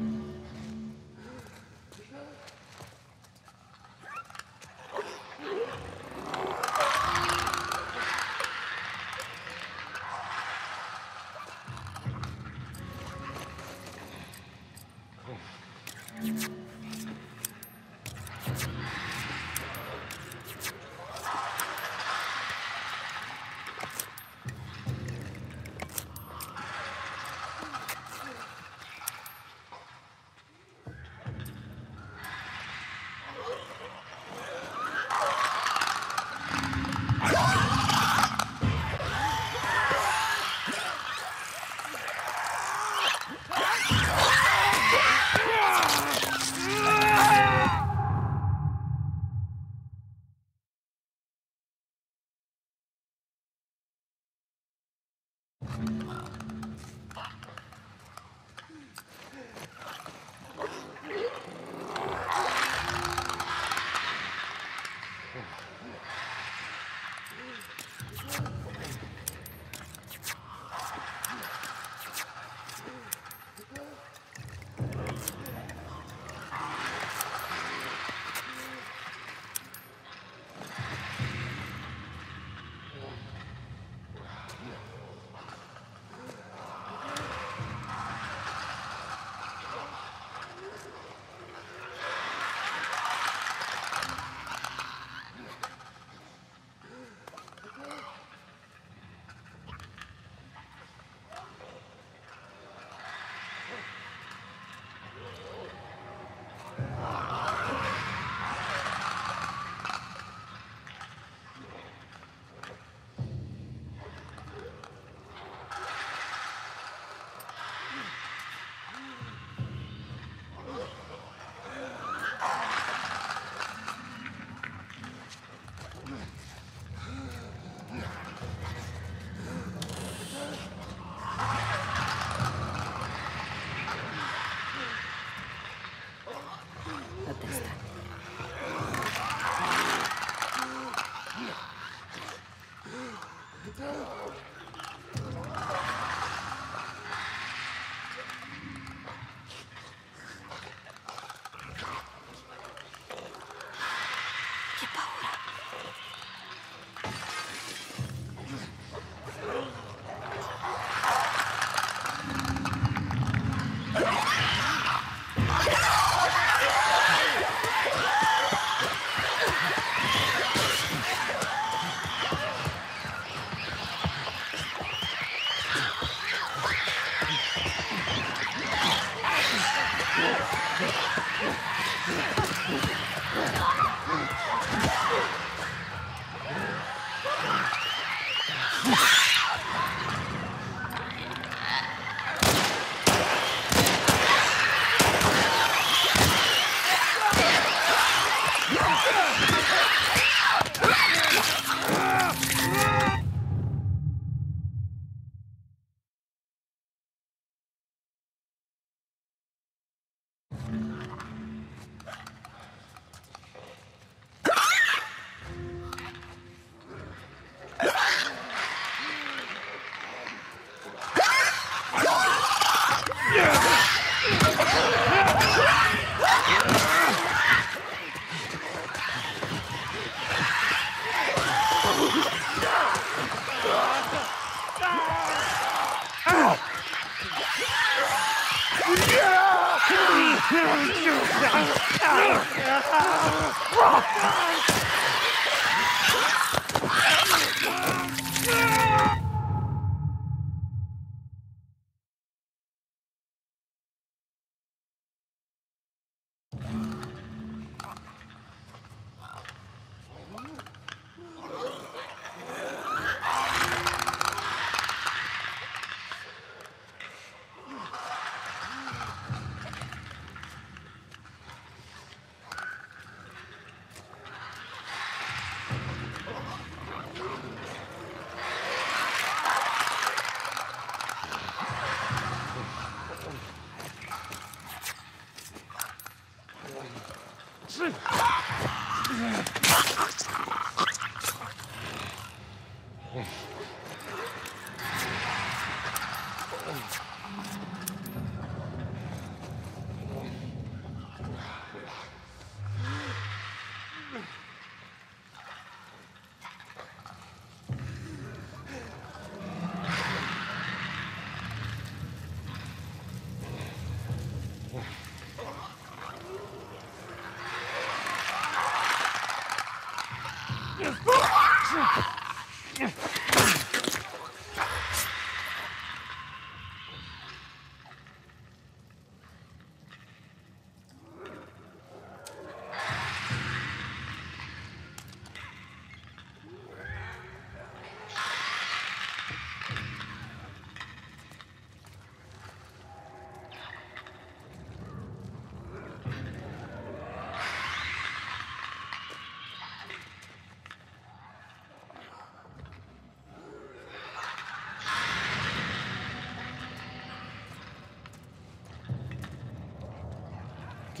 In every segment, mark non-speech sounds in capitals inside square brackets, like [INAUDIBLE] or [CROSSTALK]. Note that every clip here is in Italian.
Mm-hmm.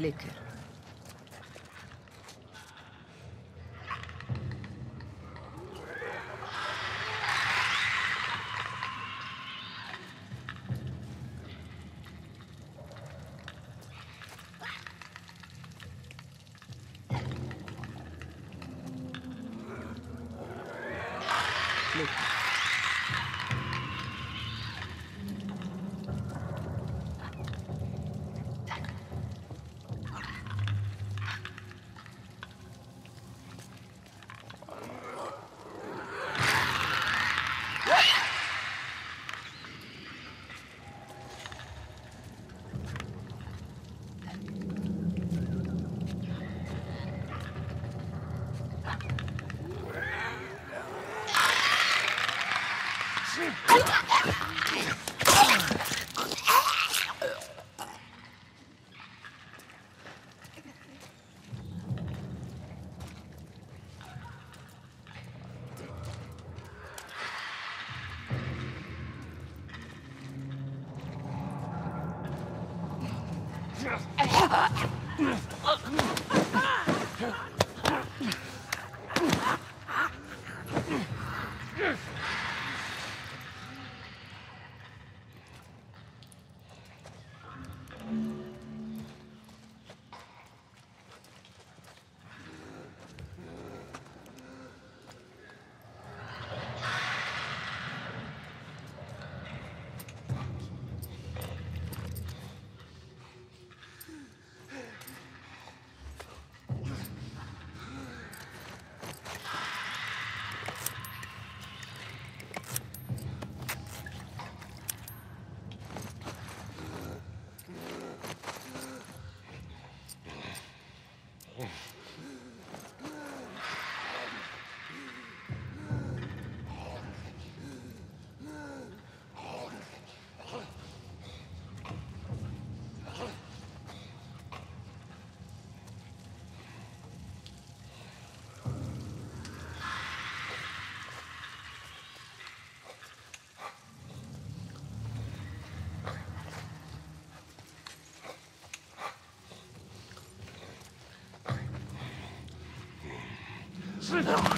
Clicker. 是他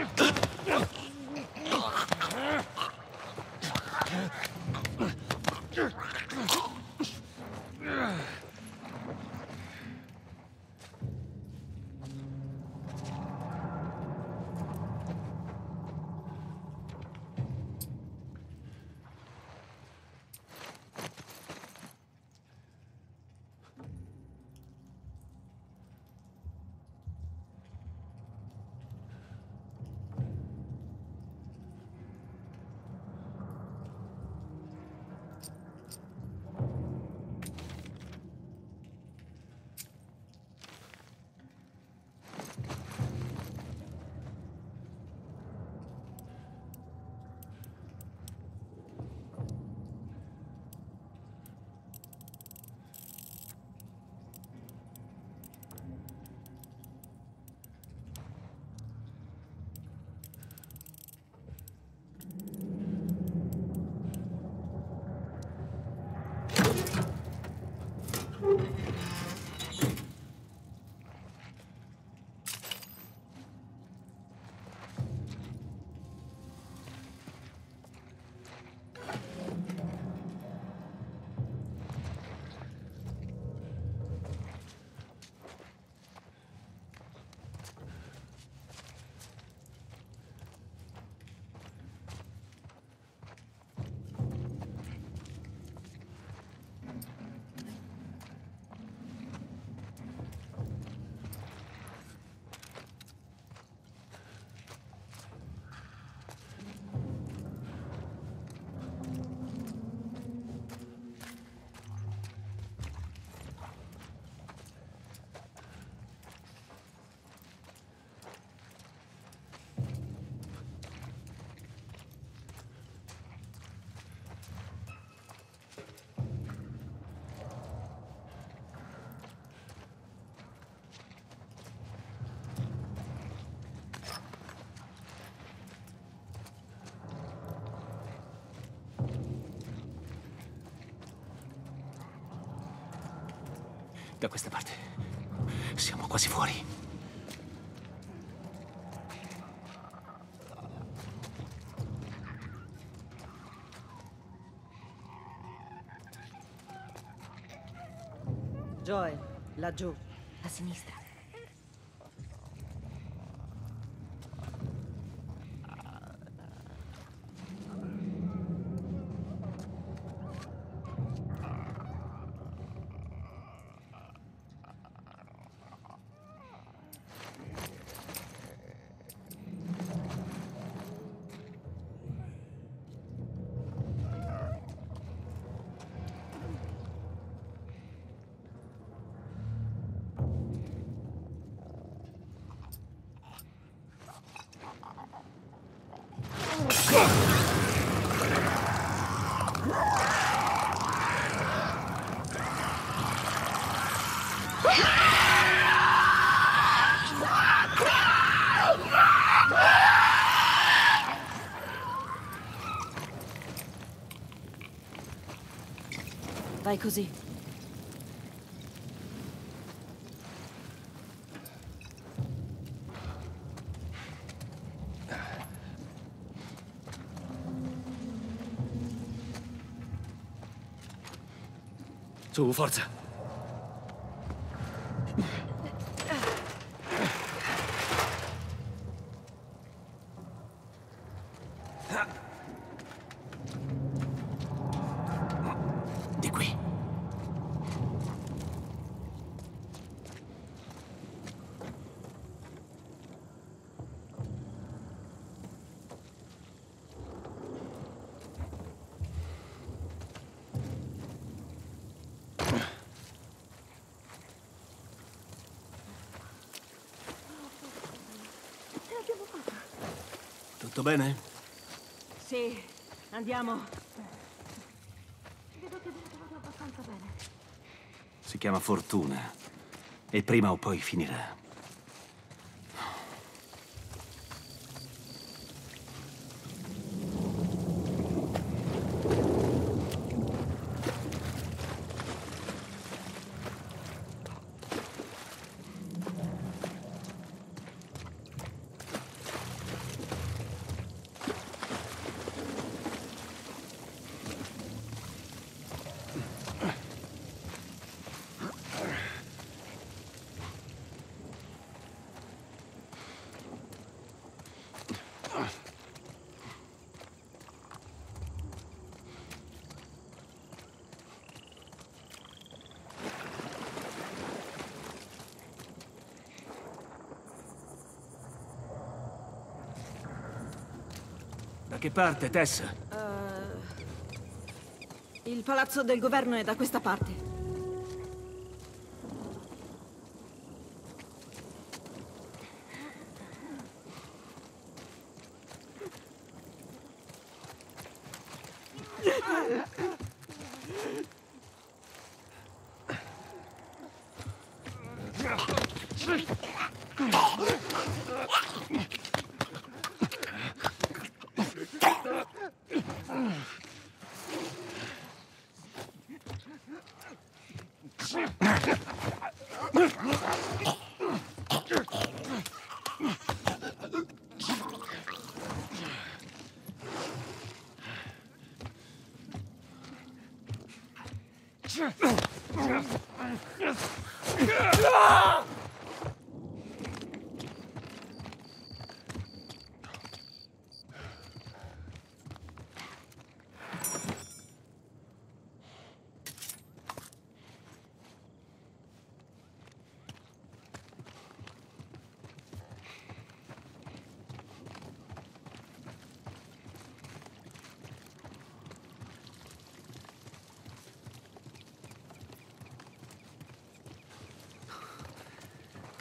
Ugh! Da questa parte. Siamo quasi fuori. Joel, laggiù. A sinistra. Vai così. Su, forza. Tutto bene? Sì, andiamo. Vedo che avete trovato abbastanza bene. Si chiama fortuna. E prima o poi finirà. Parte, Tess? Il palazzo del governo è da questa parte.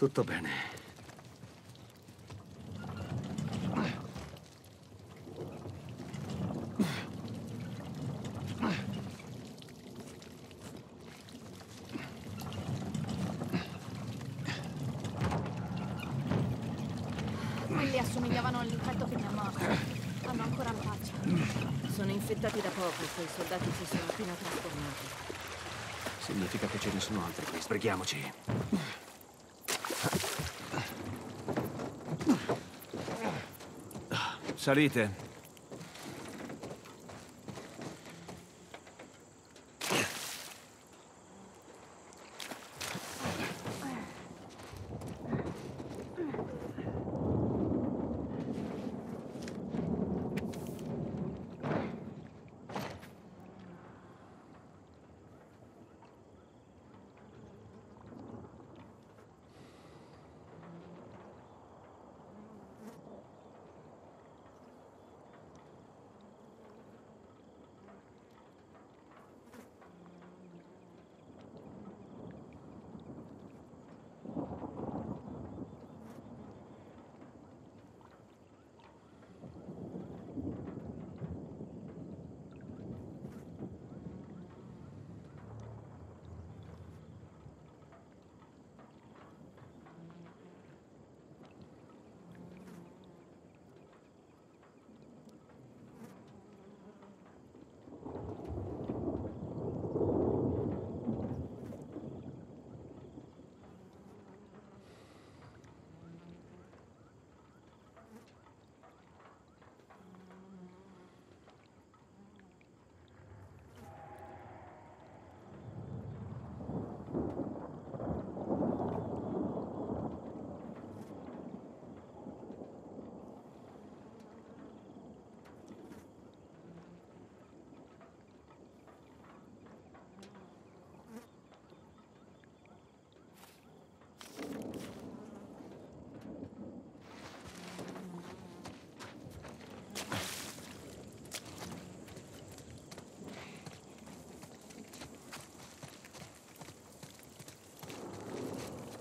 Tutto bene. Quelli assomigliavano all'infetto che mi ha morto. Hanno ancora la faccia. Sono infettati da poco, quei soldati si sono appena trasformati. Significa che ce ne sono altri qui. Sbrighiamoci. Salite.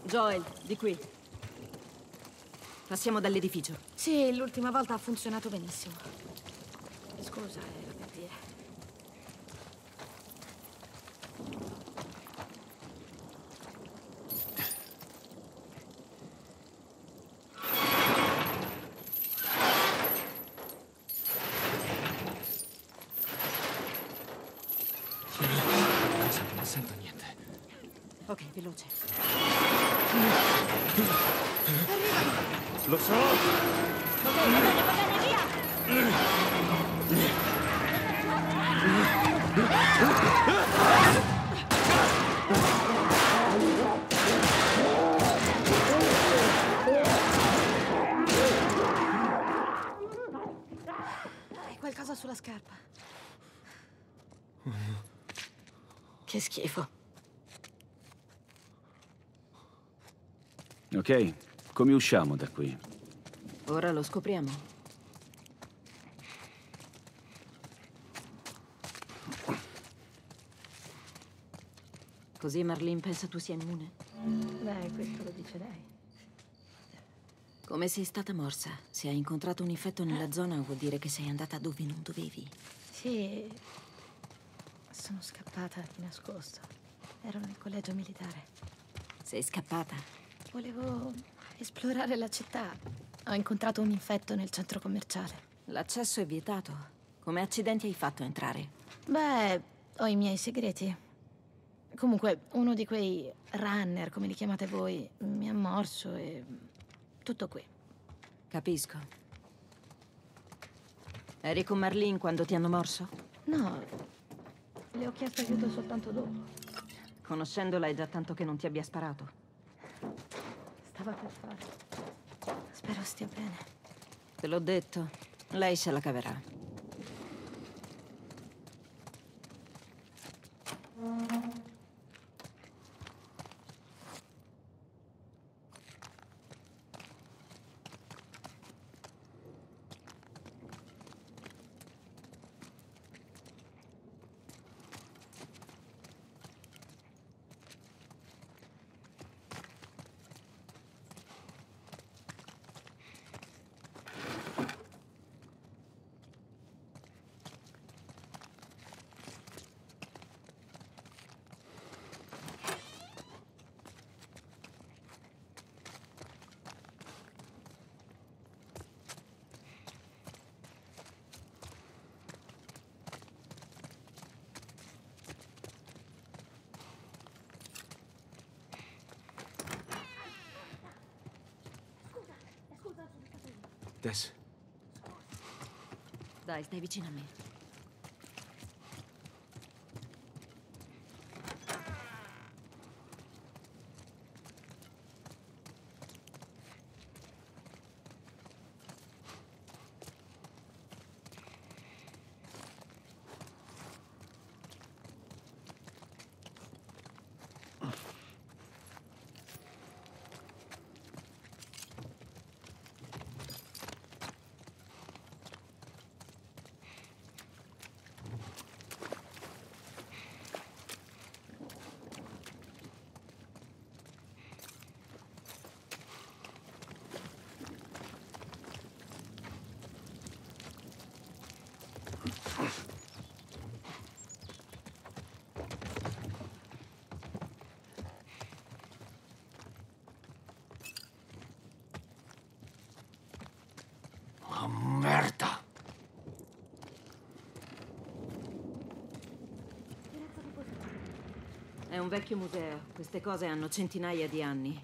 Joel, di qui. Passiamo dall'edificio. Sì, l'ultima volta ha funzionato benissimo. Scusa, era per dire. Cosa? Non sento niente. Ok, veloce. Lo so! Va bene, va bene, via! Hai qualcosa sulla scarpa? Che schifo. Ok, come usciamo da qui? Ora lo scopriamo. Così Marlene pensa tu sia immune? Beh, questo lo dice lei. Come sei stata morsa? Se hai incontrato un infetto nella zona vuol dire che sei andata dove non dovevi. Sì, sono scappata di nascosto. Ero nel collegio militare. Sei scappata? Volevo esplorare la città. Ho incontrato un infetto nel centro commerciale. L'accesso è vietato. Come accidenti hai fatto entrare? Beh, ho i miei segreti. Comunque, uno di quei runner, come li chiamate voi, mi ha morso e... tutto qui. Capisco. Eri con Marlene quando ti hanno morso? No, le ho chiesto aiuto soltanto dopo. Conoscendola è già tanto che non ti abbia sparato. Stava per fare. Spero stia bene. Te l'ho detto. Lei se la caverà. Dai, stai vicino a me. Oh, merda! È un vecchio museo. Queste cose hanno centinaia di anni.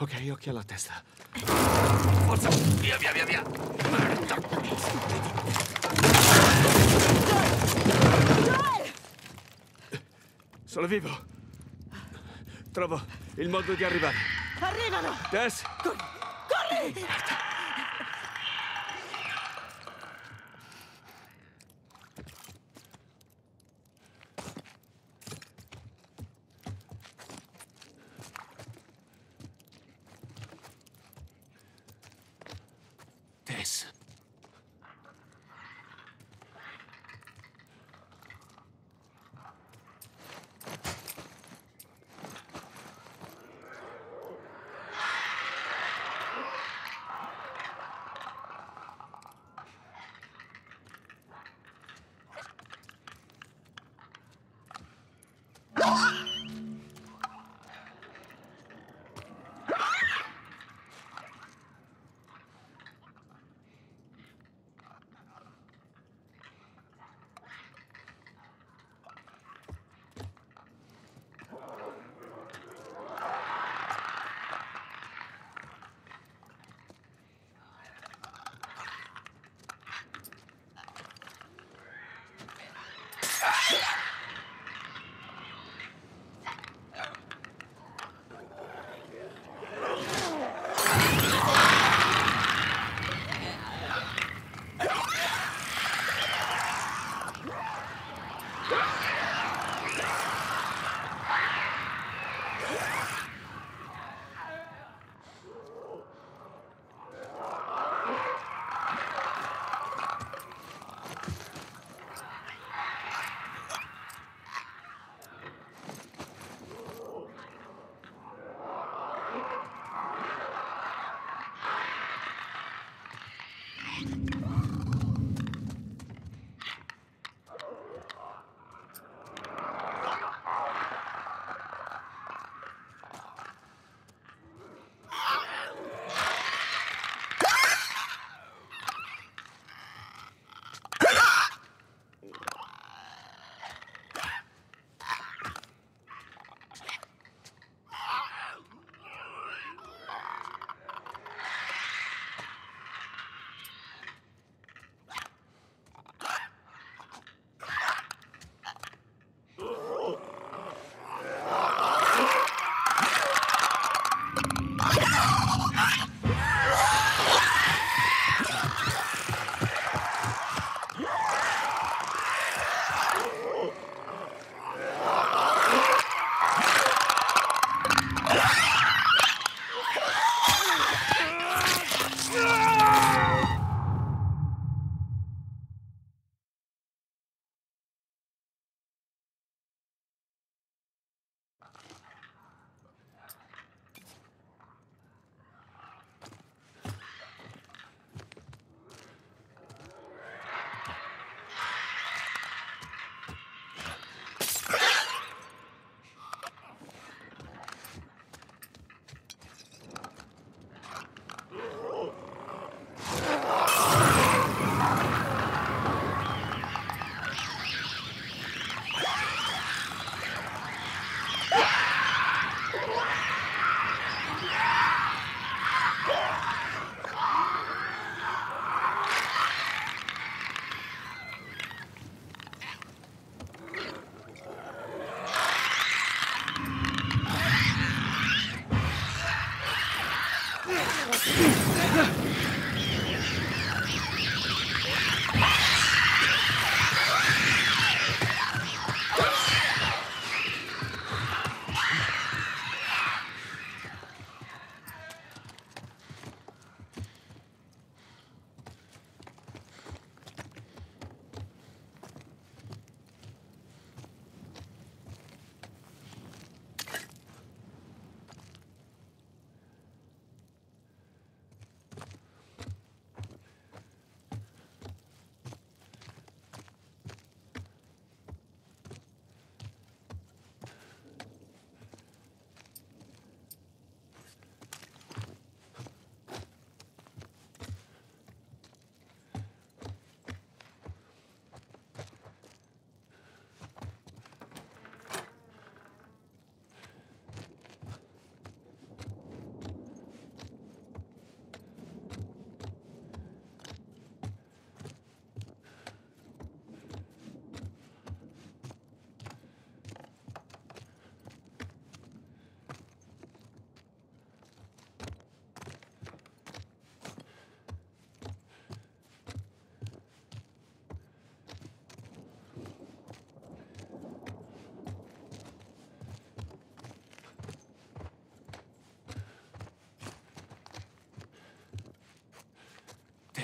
Ok, occhi alla testa. Forza! Via, via, via, via! Merda! Sono vivo! Trovo il modo di arrivare. Arrivano! Tess!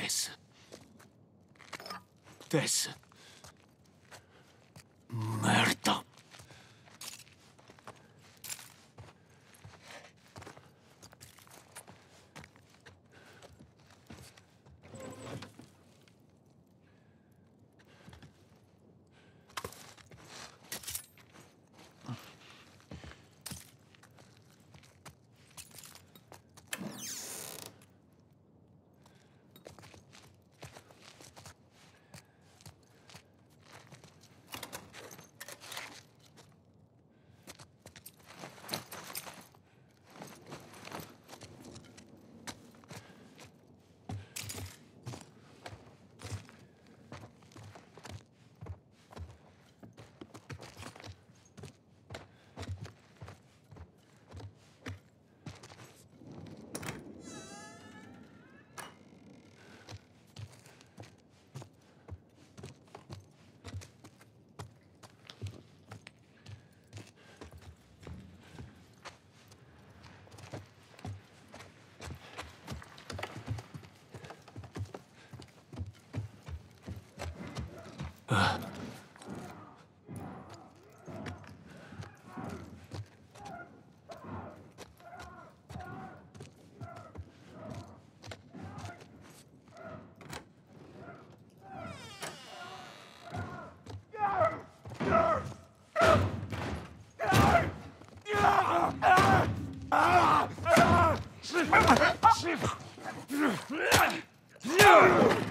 Tess. Tess. Uh. Shift! Shift!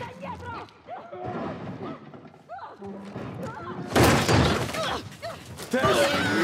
Sto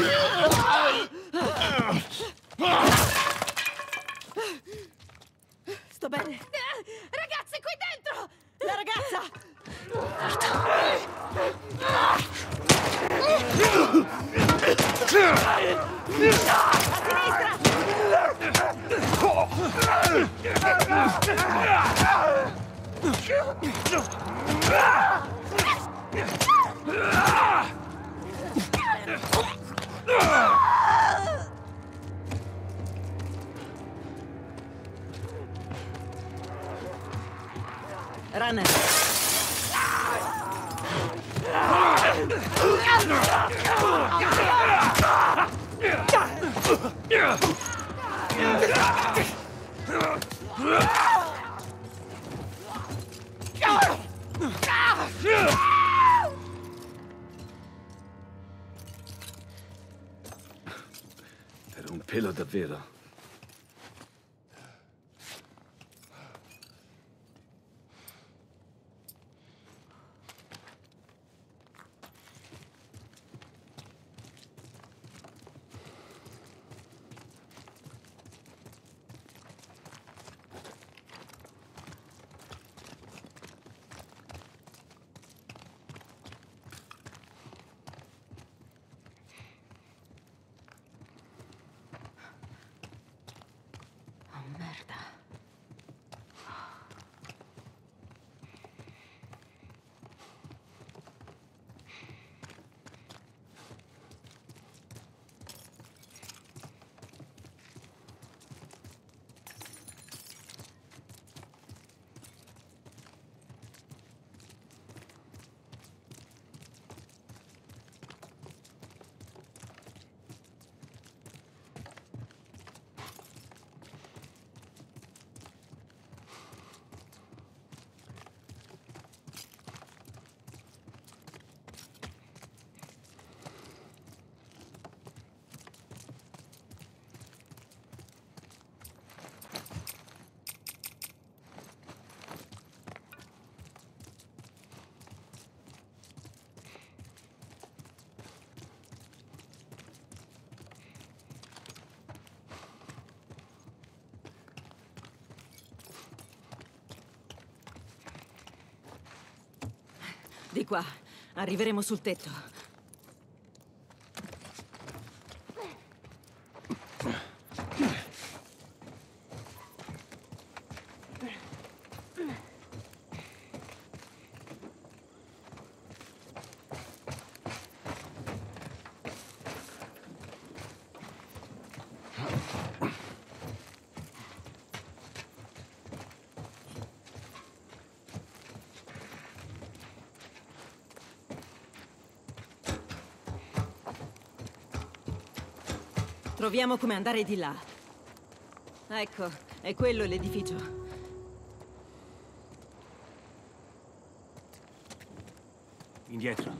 Di qua. Arriveremo sul tetto. Troviamo come andare di là. Ecco, è quello l'edificio. Indietro.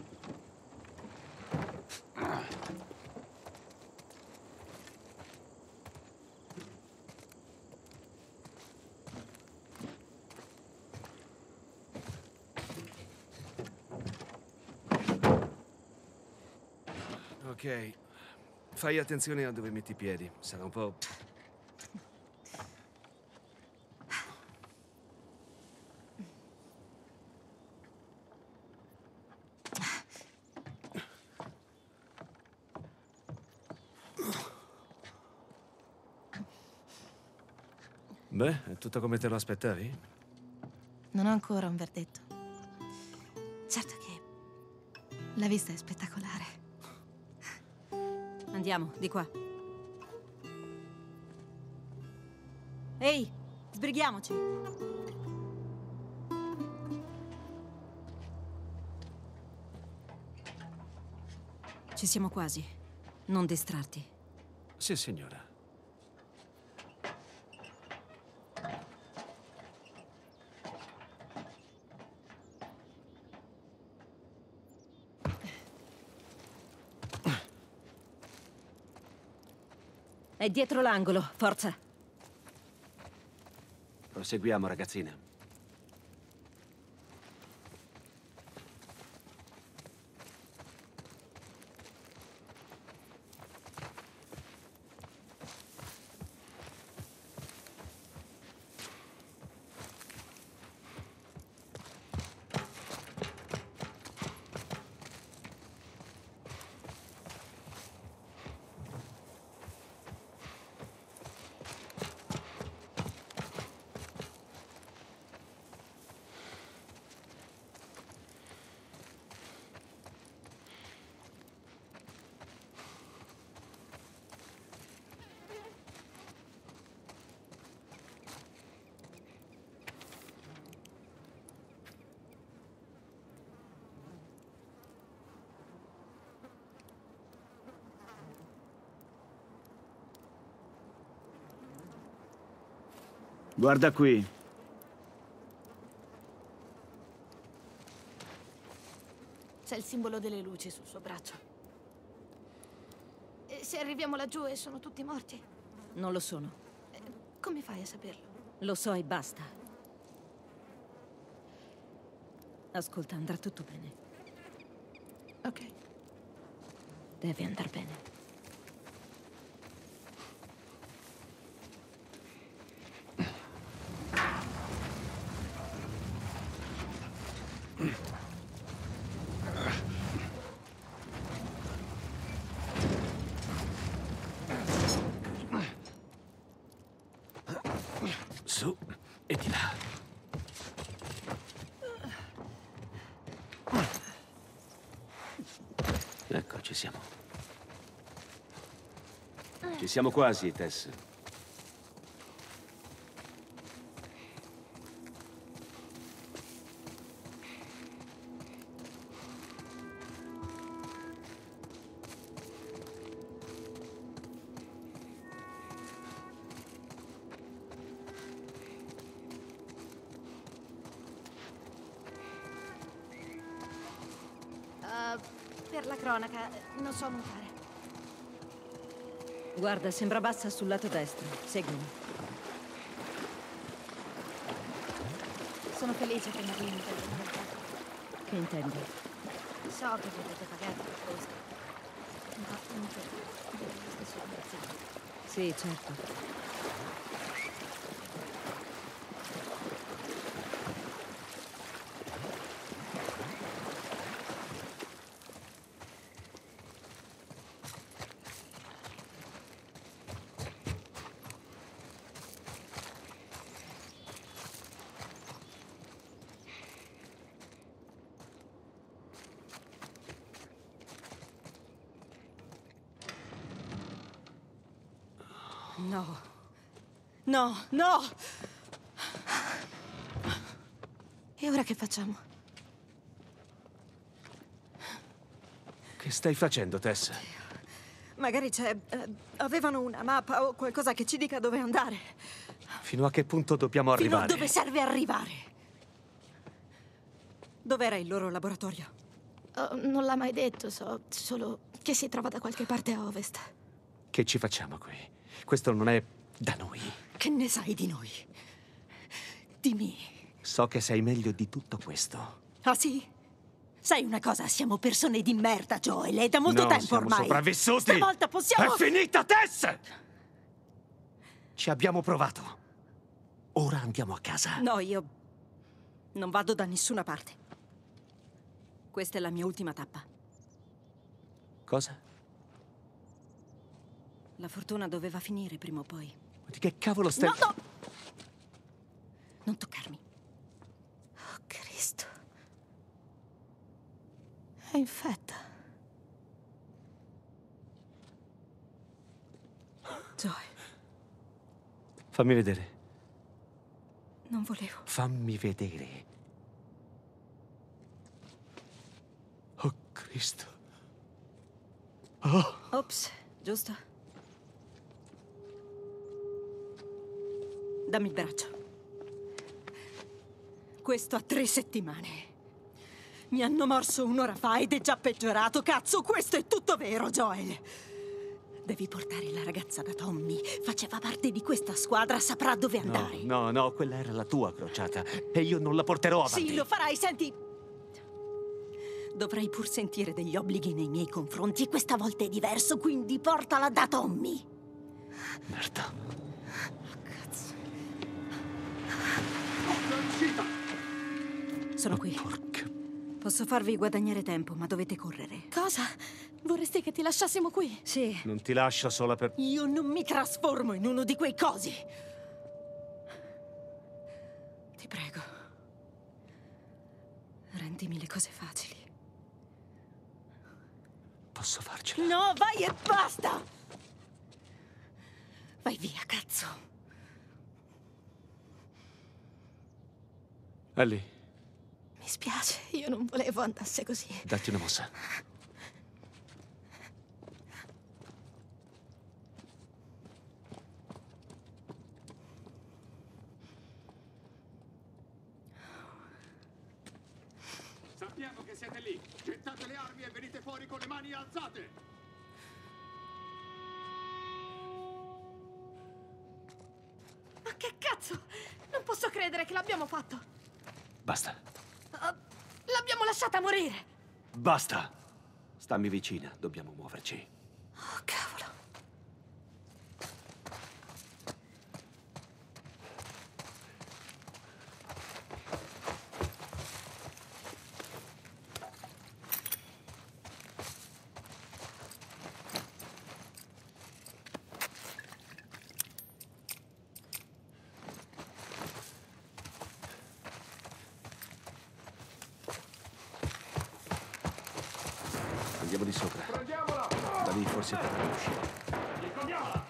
Ok. Fai attenzione a dove metti i piedi. Sarà un po'... Beh, è tutto come te lo aspettavi? Non ho ancora un verdetto. Certo che la vista è spettacolare. Andiamo, di qua. Ehi, sbrighiamoci. Ci siamo quasi. Non distrarti. Sì, signora. È dietro l'angolo, forza. Proseguiamo, ragazzina. Guarda qui. C'è il simbolo delle luci sul suo braccio. E se arriviamo laggiù e sono tutti morti, Non lo sono. come fai a saperlo? Lo so e basta. Ascolta, andrà tutto bene. Ok. Deve andar bene. Su e di là. Ecco, ci siamo. Ci siamo quasi, Tess. Uh, per la cronaca, non so nuotare. Guarda, sembra bassa sul lato destro. Seguimi. Sono felice che mi per libertà. Che intendi? So che potete pagare per questo. Ma stesso grazie. Sì, certo. No. No, no! E ora che facciamo? Che stai facendo, Tess? Magari c'è... eh, avevano una mappa o qualcosa che ci dica dove andare. Fino a che punto dobbiamo Fino arrivare? a dove serve arrivare. Dov'era il loro laboratorio? Oh, non l'ha mai detto, so solo che si trova da qualche parte a ovest. Che ci facciamo qui? Questo non è ne sai di noi? Dimmi. So che sei meglio di tutto questo. Ah sì? Sai una cosa, siamo persone di merda, Joel, è da molto no, tempo siamo ormai. sopravvissuti! Stavolta possiamo... È finita, Tess! Ci abbiamo provato. Ora andiamo a casa. No, io non vado da nessuna parte. Questa è la mia ultima tappa. Cosa? La fortuna doveva finire prima o poi. Di che cavolo stai... No, no! Non toccarmi. Oh, Cristo. È infetta. Joel, Fammi vedere. non volevo. Fammi vedere. Oh, Cristo. Oh, Ops, giusto? Dammi il braccio. Questo ha tre settimane. Mi hanno morso un'ora fa ed è già peggiorato. Cazzo, questo è tutto vero, Joel. Devi portare la ragazza da Tommy. Faceva parte di questa squadra, saprà dove no, andare. no, no, quella era la tua crociata. E io non la porterò avanti. Sì, lo farai, senti. Dovrei pur sentire degli obblighi nei miei confronti e questa volta è diverso, quindi portala da Tommy. Merda. Sono qui. Porca... Posso farvi guadagnare tempo, ma dovete correre. Cosa? Vorresti che ti lasciassimo qui? Sì. Non ti lascio sola per... Io non mi trasformo in uno di quei cosi. Ti prego. Rendimi le cose facili. Posso farcela? No, vai e basta! Vai via, cazzo. Ellie, Mi spiace, io non volevo andasse così. datti una mossa. Sappiamo che siete lì. Gettate le armi e venite fuori con le mani alzate. Ma che cazzo? Non posso credere che l'abbiamo fatto. Basta. Uh, l'abbiamo lasciata morire. Basta. Stammi vicina, dobbiamo muoverci. Oh, cavolo. Andiamo di sopra. Prendiamola! Da lì forse potremo uscire. Circondiamola!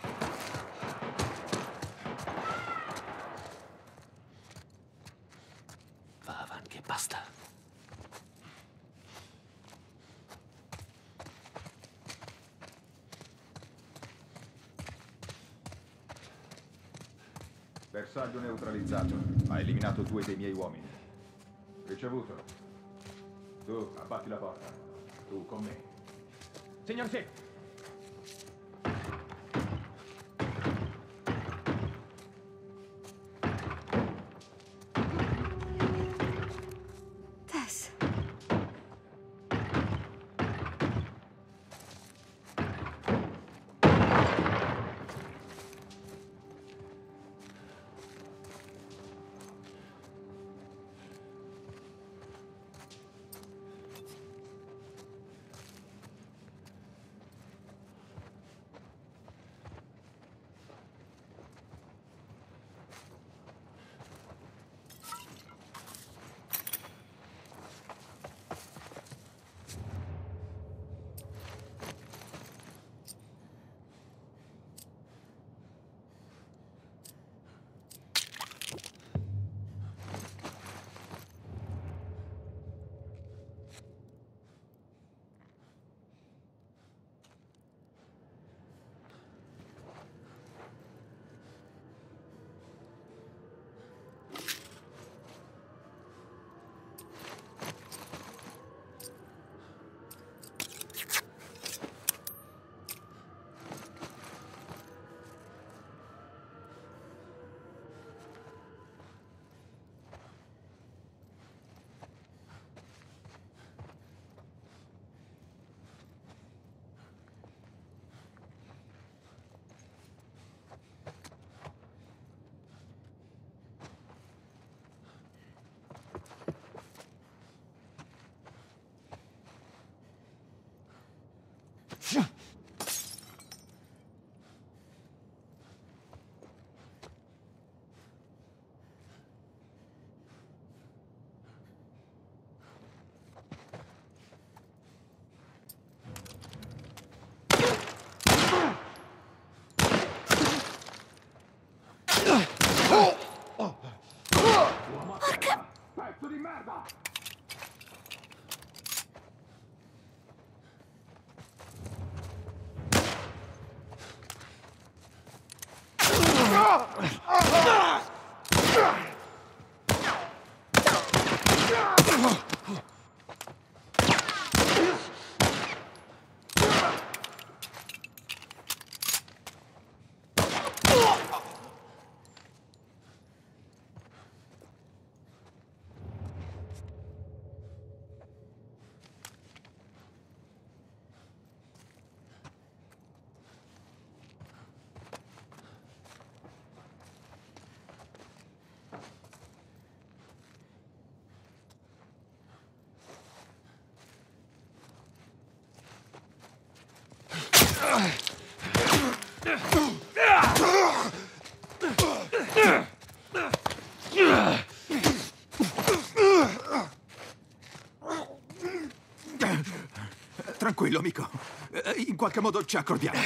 Va avanti e basta. Bersaglio neutralizzato. Ha eliminato due dei miei uomini. Ricevuto. Tu, abbatti la porta. Tu con me. Signor sì. merda! Ah! Ah! Ah! Tranquillo, amico. Eh, In qualche modo ci accordiamo.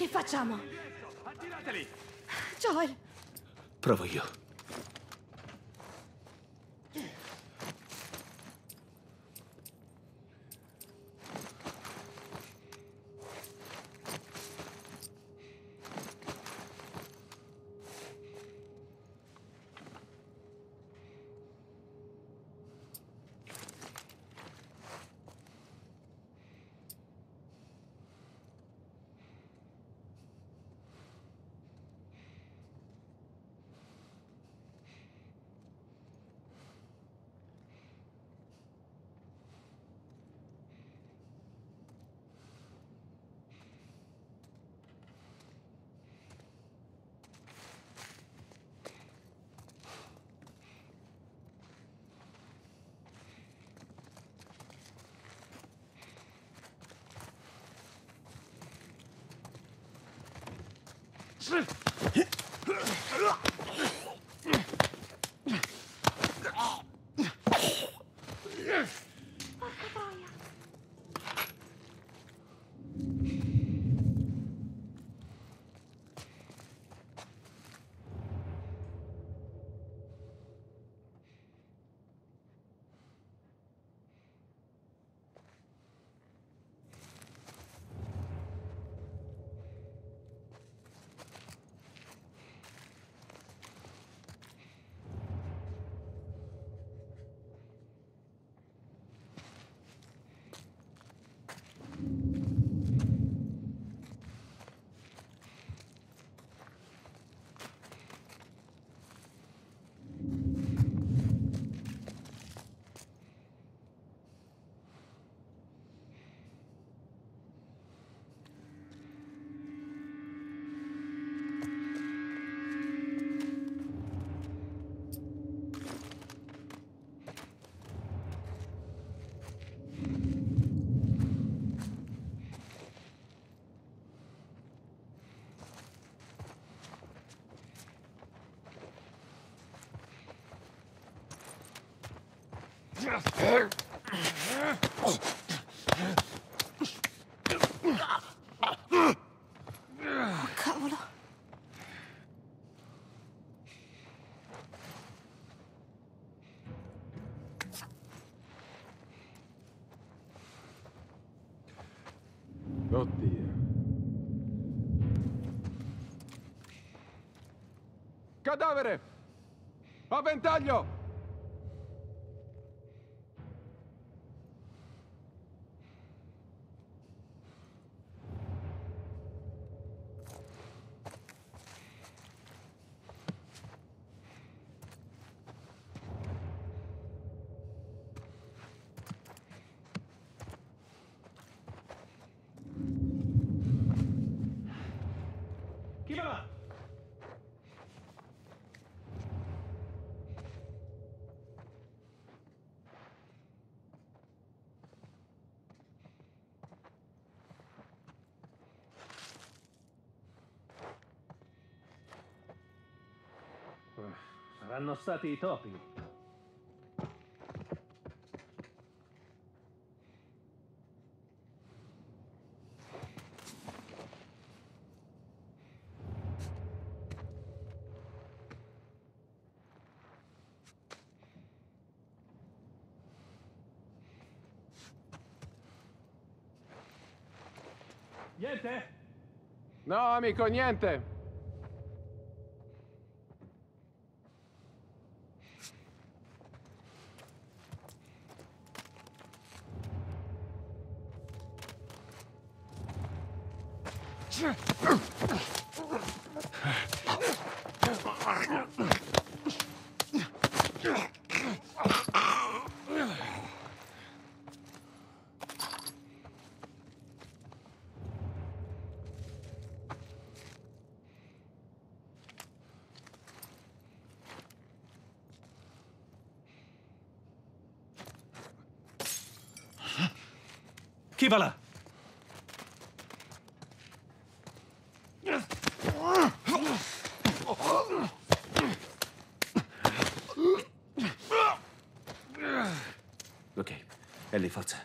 Che facciamo? Joel! Provo io. えっ? Cavolo. Oddio. Cadavere! A ventaglio! Chi va là? Saranno stati i topi. Niente? No, amico, niente. Chi va là? Ok, Ellie, forza.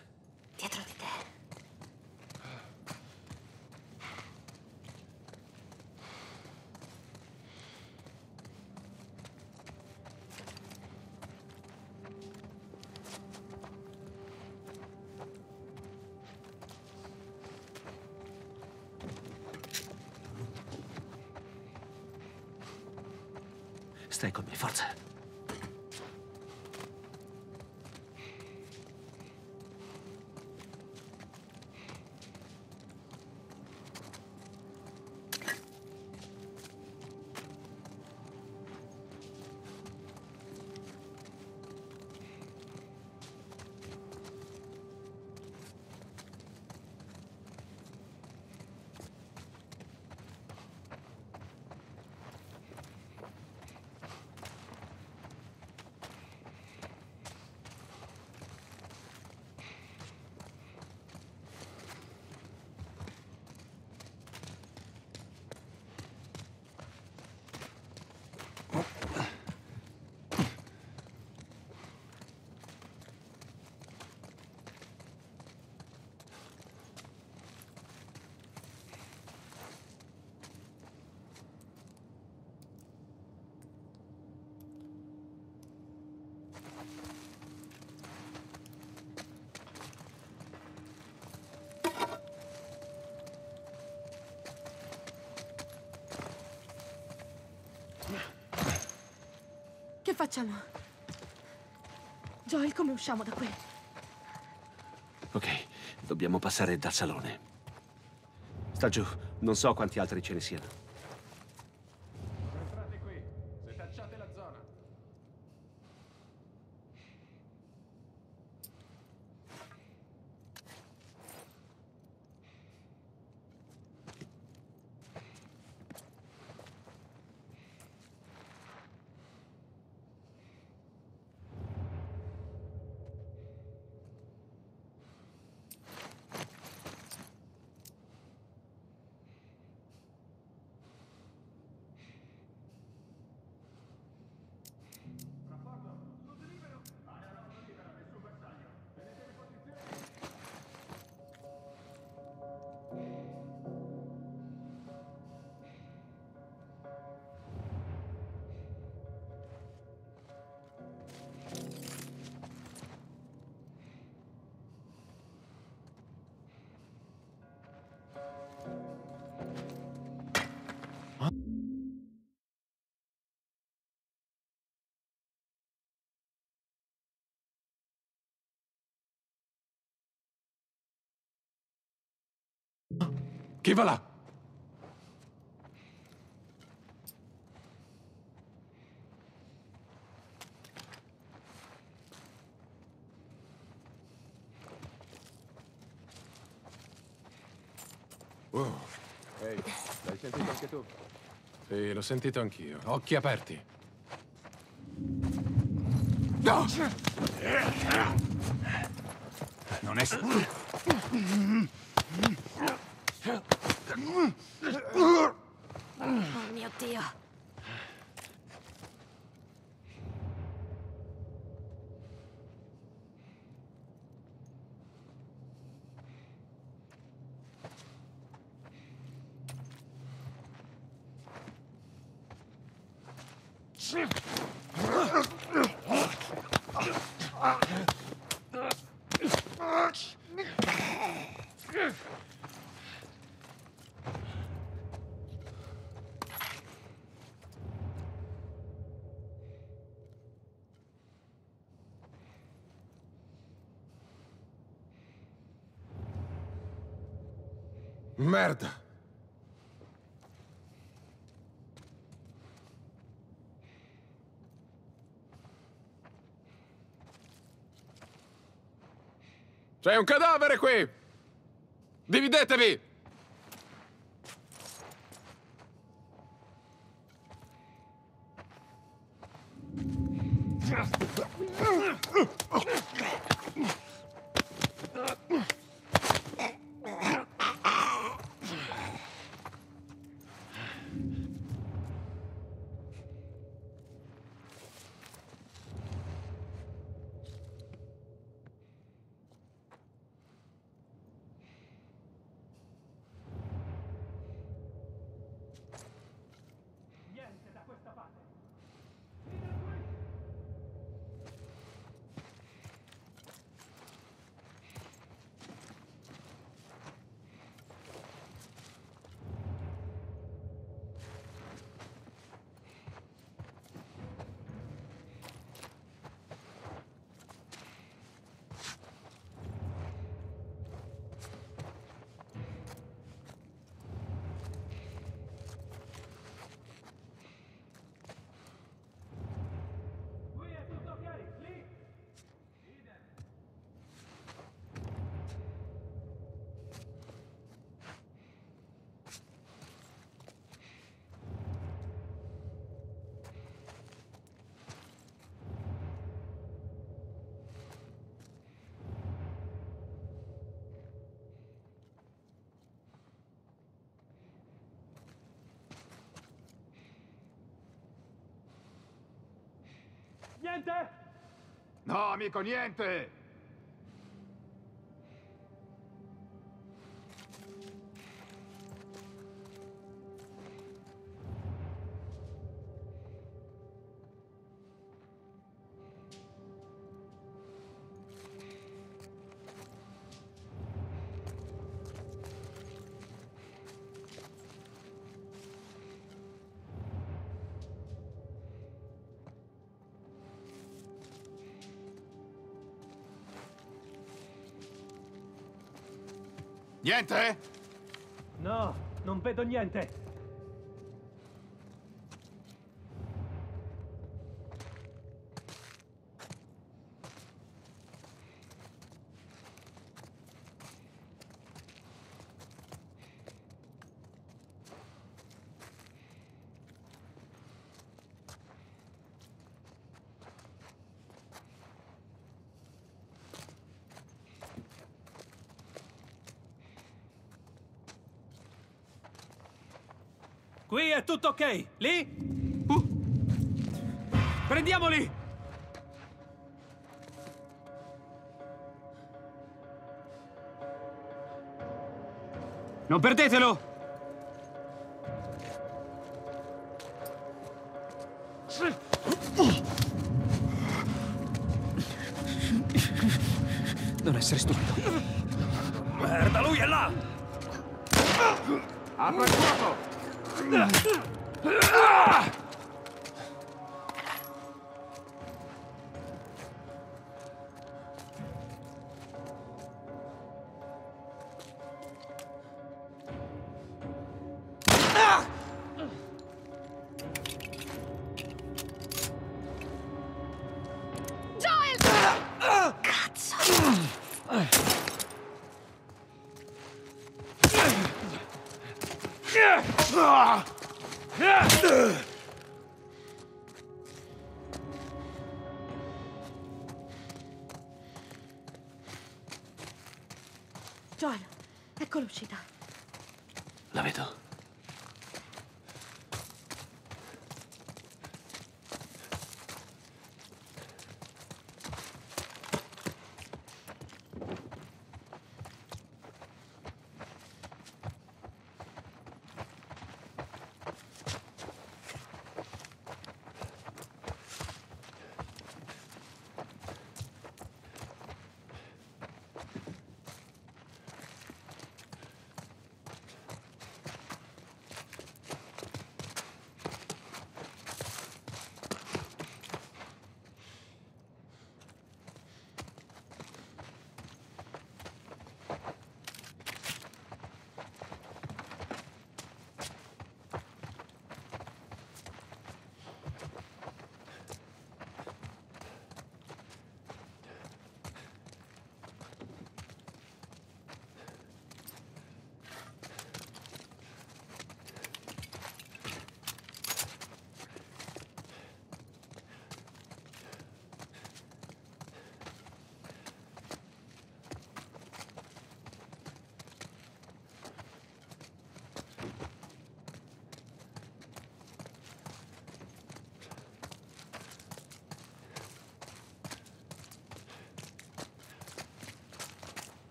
Facciamo? Joel, come usciamo da qui? Ok, dobbiamo passare dal salone. Sta giù, non so quanti altri ce ne siano. Sì, l'ho sentito anch'io. Occhi aperti. No! Non è... Oh mio Dio. Merda! C'è un cadavere qui! Dividetevi! No, amico, niente! Niente? No, non vedo niente. Qui è tutto ok. Lì? Prendiamoli! Non perdetelo! Non essere stupido. Merda, lui è là! Apra il fuoco! Joel!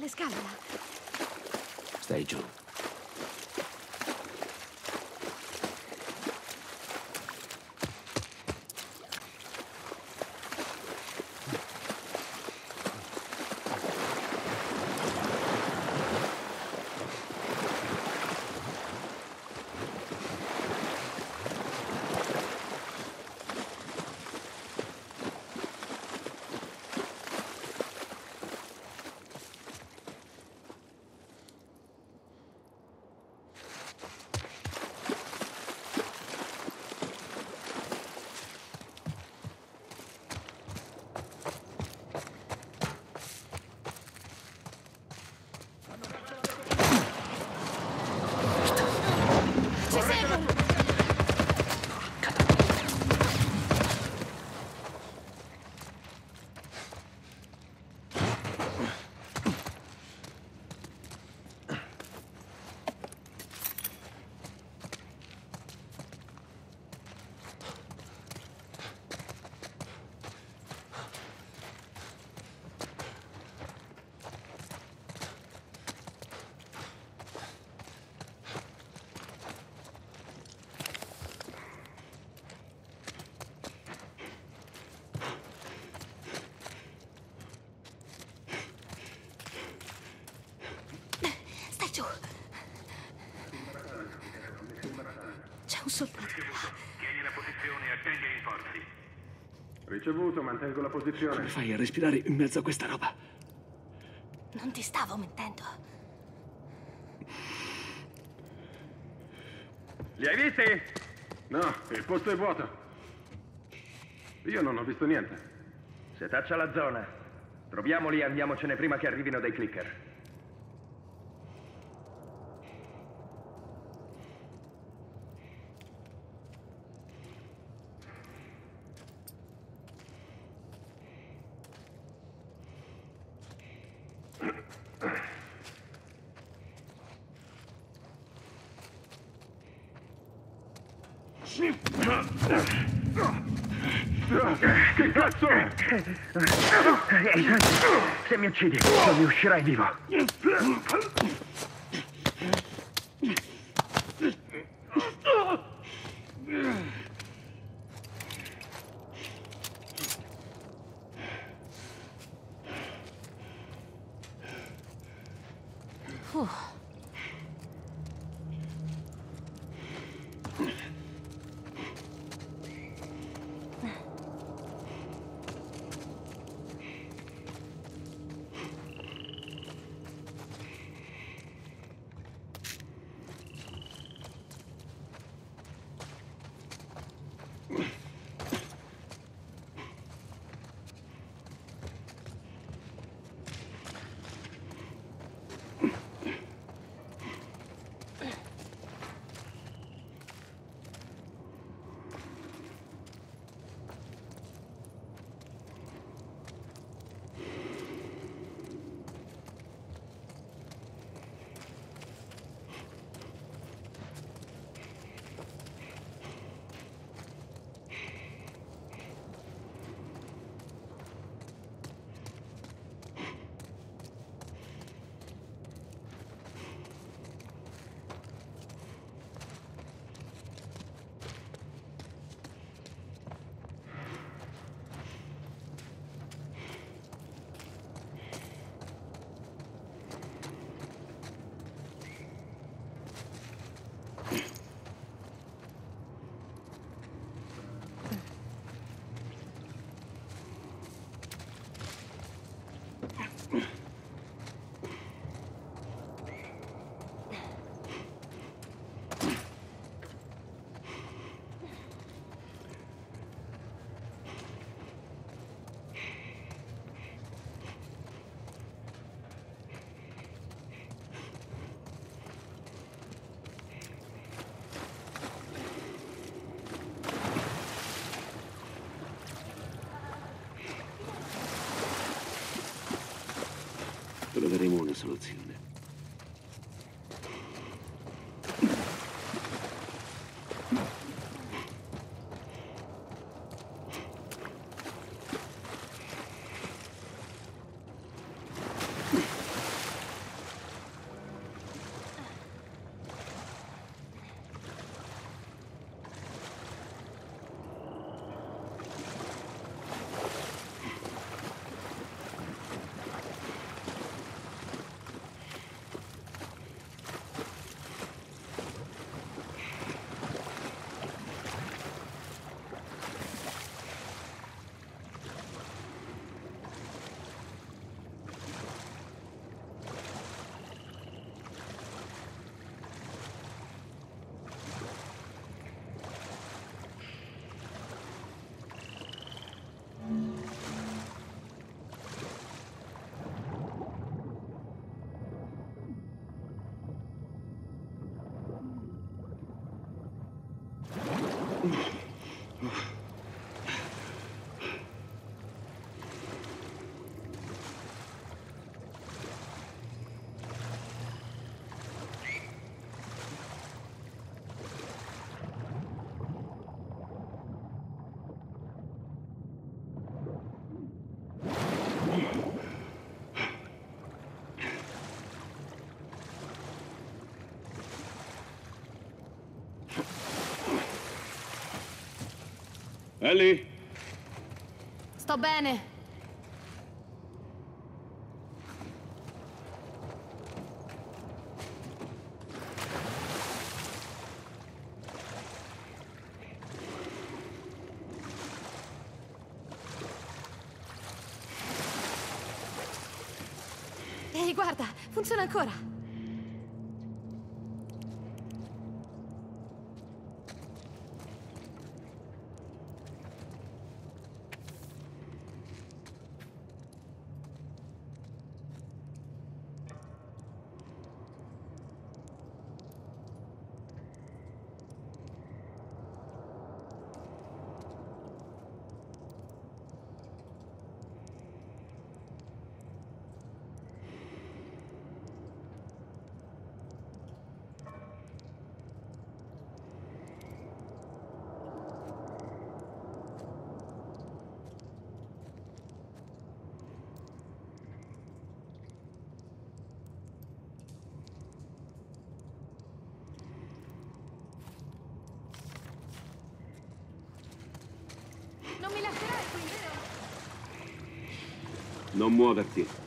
Delle scale là. Stai giù. Ricevuto, mantengo la posizione. Come fai a respirare in mezzo a questa roba? Non ti stavo mentendo. Li hai visti? No, il posto è vuoto. Io non ho visto niente. Setaccia la zona. Troviamoli e andiamocene prima che arrivino dei clicker. Che cazzo? Ehi, senti, se mi uccidi, non mi uscirai vivo. Troveremo una Ellie? Sto bene. Ehi, guarda, funziona ancora. Non muoverti. Ehi,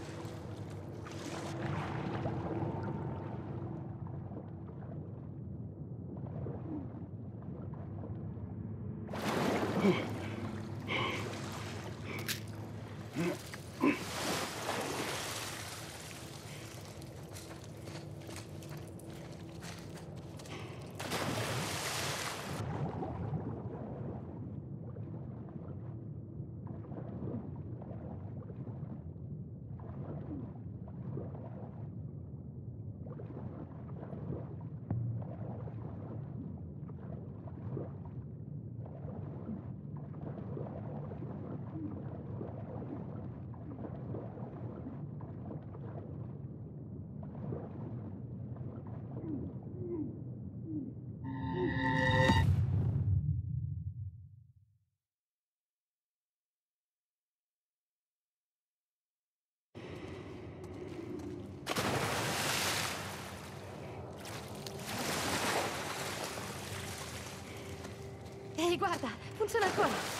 guarda, funziona ancora.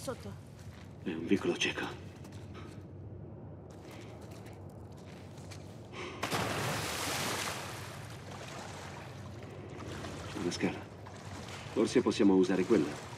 Sotto. È un vicolo cieco. C'è una scala. Forse possiamo usare quella.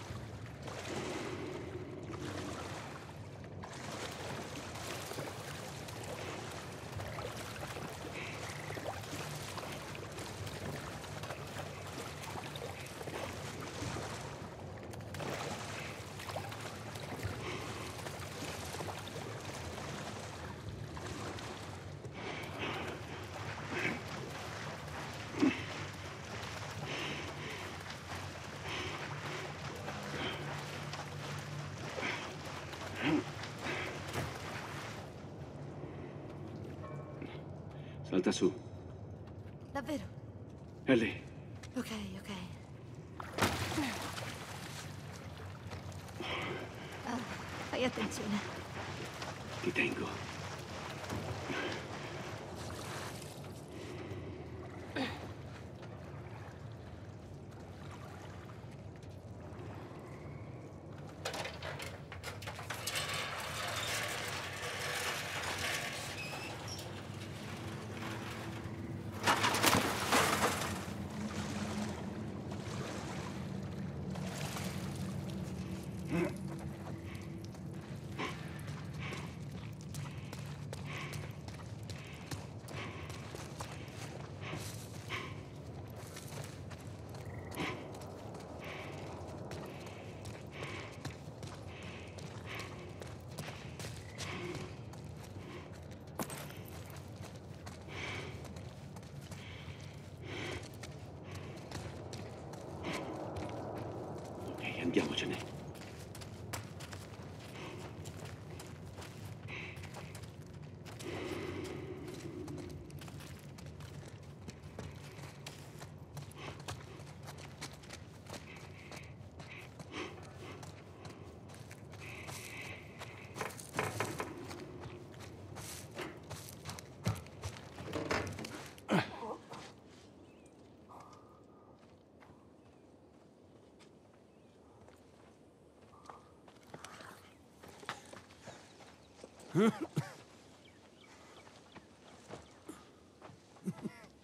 Salta su. Davvero? È lì. Ok, ok. Ah, fai attenzione. Ti tengo. Andiamocene.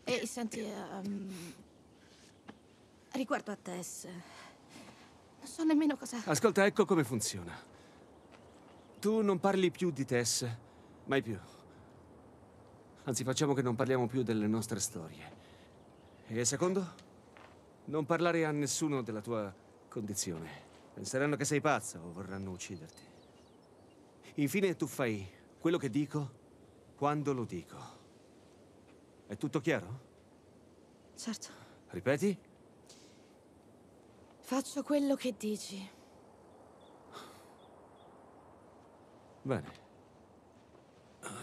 Ehi, senti, ehm, riguardo a Tess, non so nemmeno cosa... Ascolta, ecco come funziona. Tu non parli più di Tess, mai più. Anzi, facciamo che non parliamo più delle nostre storie. E secondo? Non parlare a nessuno della tua condizione. Penseranno che sei pazza o vorranno ucciderti. Infine, tu fai quello che dico quando lo dico. È tutto chiaro? Certo, Ripeti? faccio quello che dici. Bene.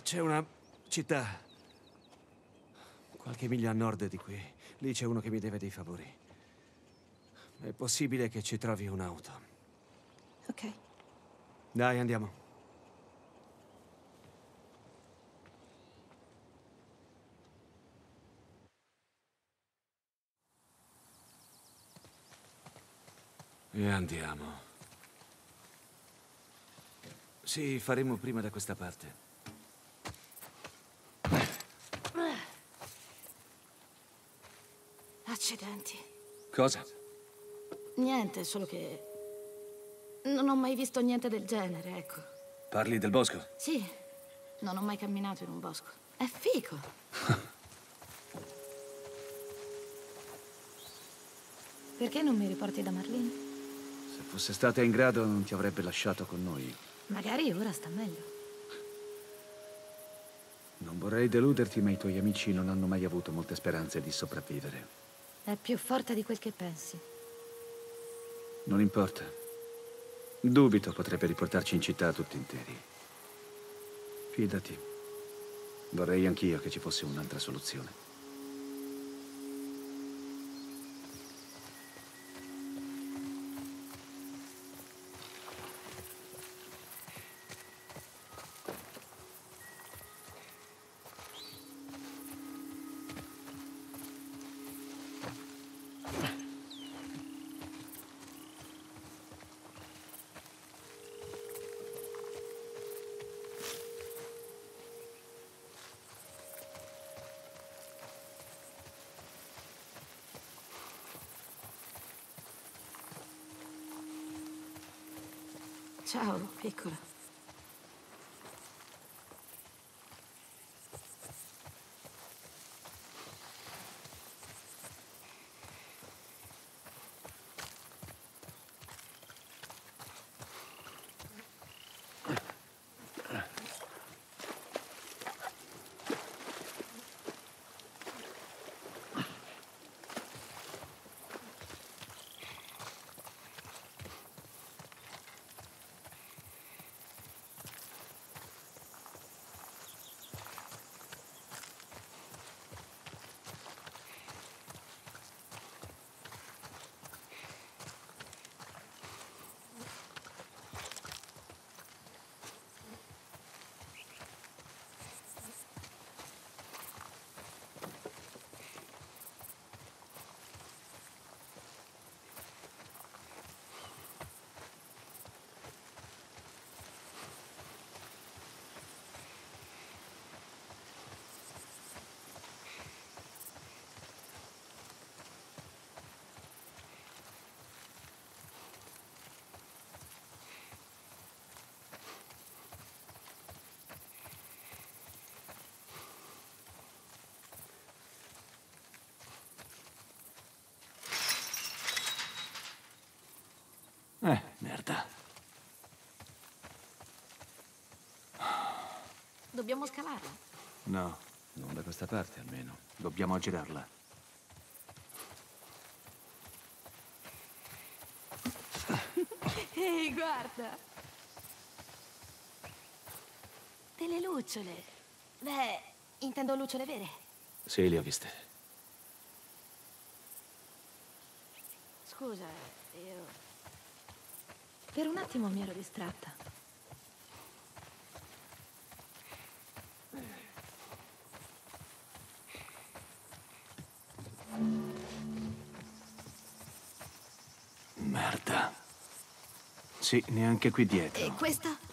C'è una città qualche miglia a nord di qui. Lì c'è uno che mi deve dei favori. È possibile che ci trovi un'auto. Ok. Dai, andiamo. E andiamo. Sì, faremo prima da questa parte. Accidenti. Cosa? Niente, solo che... Non ho mai visto niente del genere, ecco. Parli del bosco? Sì, non ho mai camminato in un bosco. È figo. Perché non mi riporti da Marlene? Se fosse stata in grado non ti avrebbe lasciato con noi. Magari ora sta meglio. Non vorrei deluderti, ma i tuoi amici non hanno mai avuto molte speranze di sopravvivere. È più forte di quel che pensi. Non importa. Dubito potrebbe riportarci in città tutti interi. Fidati. Vorrei anch'io che ci fosse un'altra soluzione. Ciao, piccola. Eh, merda. Dobbiamo scalarla. No, non da questa parte almeno. Dobbiamo aggirarla. Ehi, guarda. Delle lucciole. Beh, intendo lucciole vere. Sì, le ho viste. Scusa, io... Per un attimo mi ero distratta. Merda. Sì, neanche qui dietro. E questa?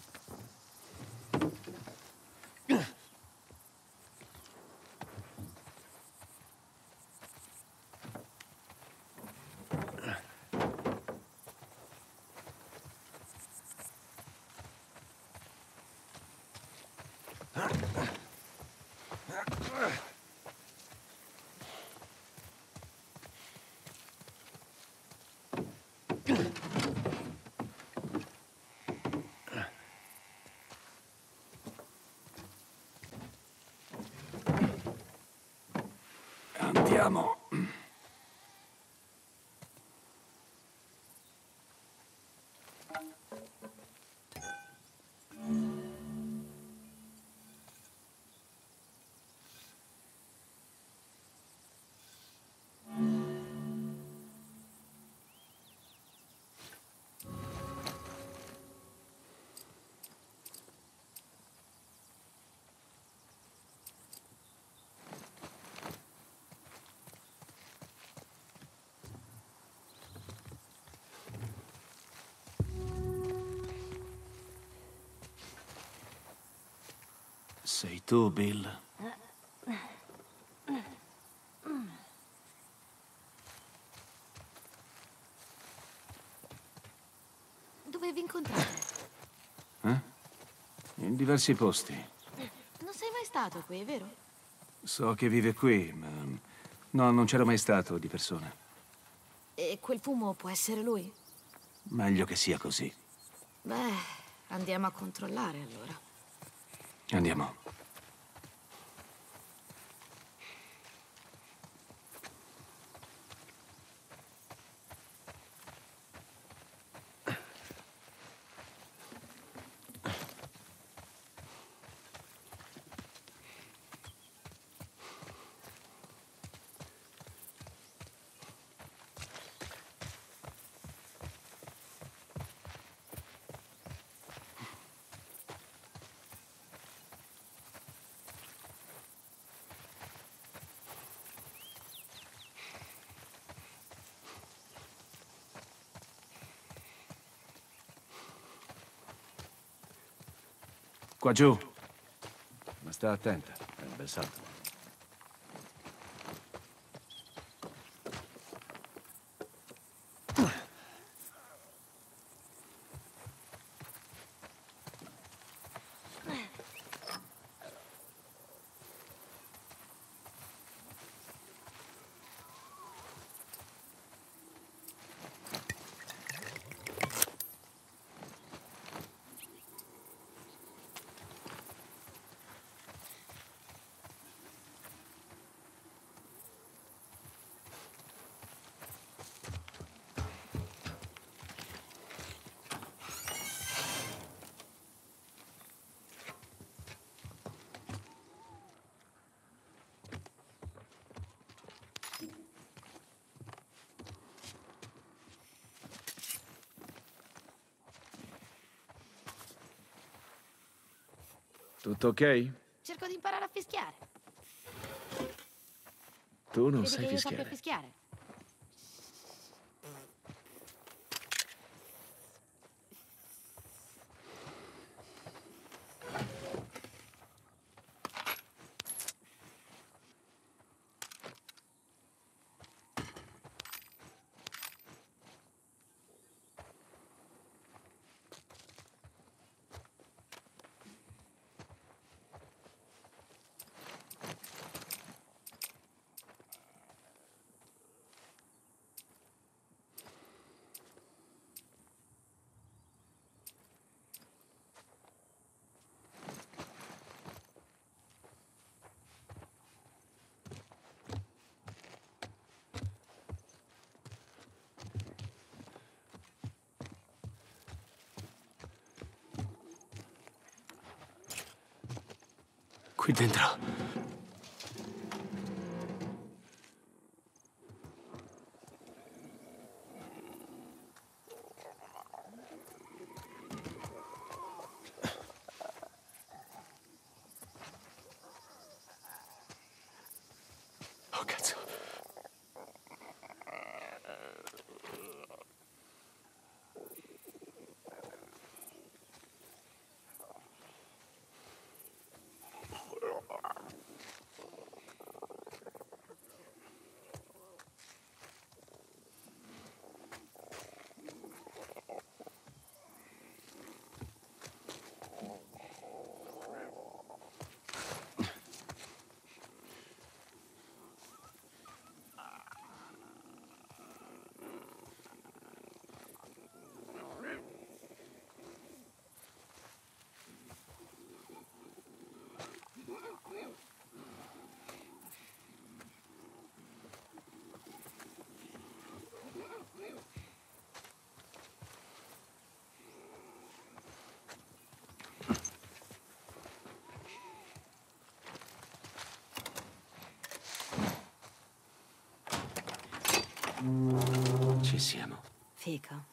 Sei tu, Bill. Dove vi incontrate? Eh? In diversi posti. Non sei mai stato qui, vero? So che vive qui, ma... No, non c'ero mai stato di persona. E quel fumo può essere lui? Meglio che sia così. Beh, andiamo a controllare allora. Andiamo. Qua giù. Ma sta attenta, è un bel salto. Tutto ok? Cerco di imparare a fischiare. Tu non Credi sai fischiare. Ci siamo. Fico.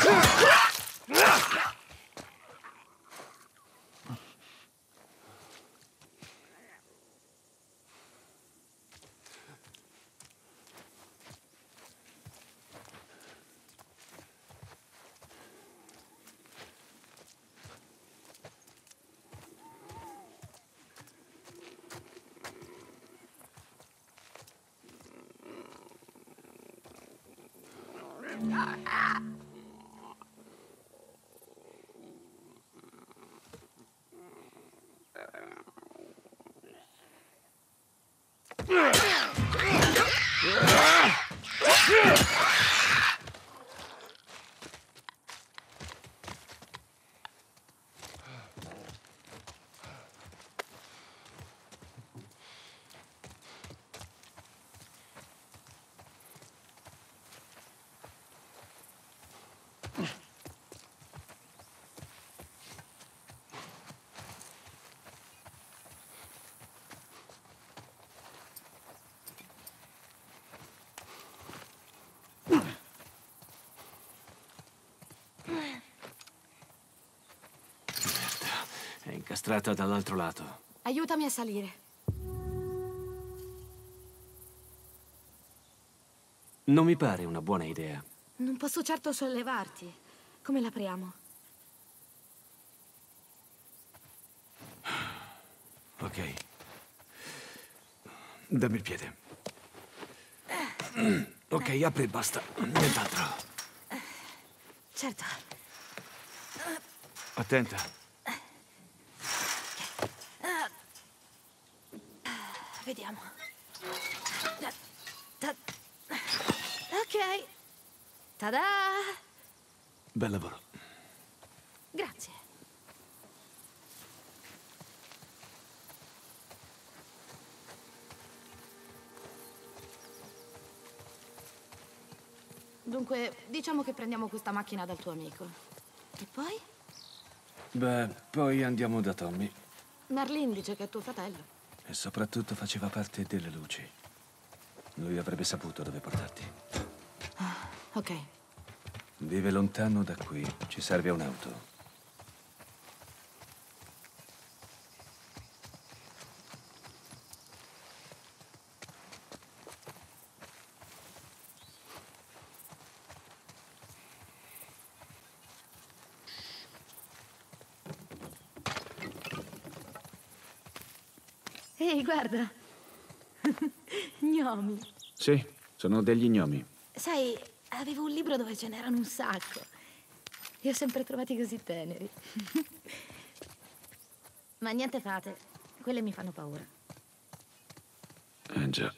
Ha [LAUGHS] È incastrata dall'altro lato. Aiutami a salire. Non mi pare una buona idea. Non posso certo sollevarti. Come l'apriamo? Ok. Dammi il piede. [CLEARS THROAT] Ok, apri e basta. Nient'altro. Certo. Attenta. Tada! Bel lavoro. Grazie. Dunque, diciamo che prendiamo questa macchina dal tuo amico. E poi? Beh, poi andiamo da Tommy. Marlene dice che è tuo fratello. E soprattutto faceva parte delle luci. Lui avrebbe saputo dove portarti. Ok. Vive lontano da qui. Ci serve un'auto. Ehi, guarda. [LAUGHS] Gnomi. Sì, sono degli gnomi. Sai, avevo un libro dove ce n'erano un sacco. Li ho sempre trovati così teneri. [LAUGHS] Ma niente fate, quelle mi fanno paura. Eh già.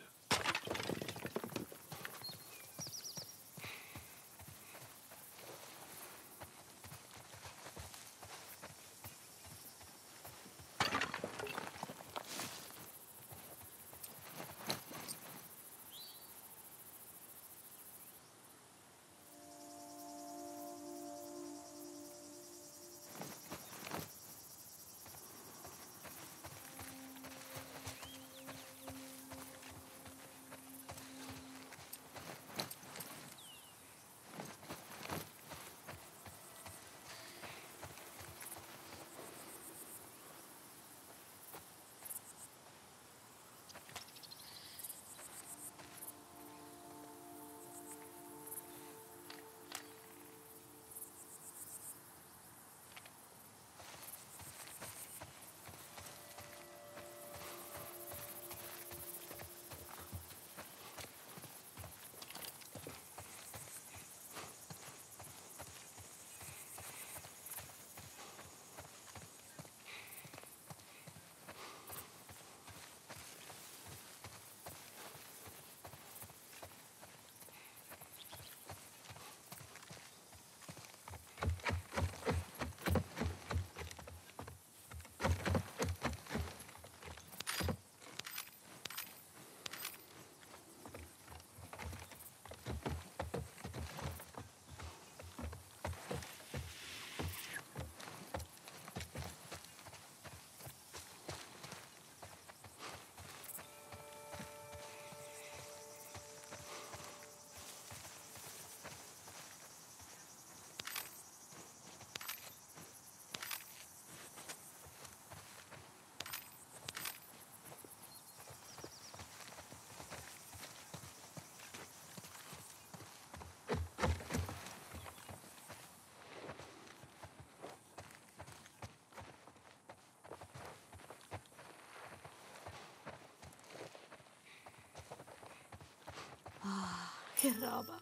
Che roba.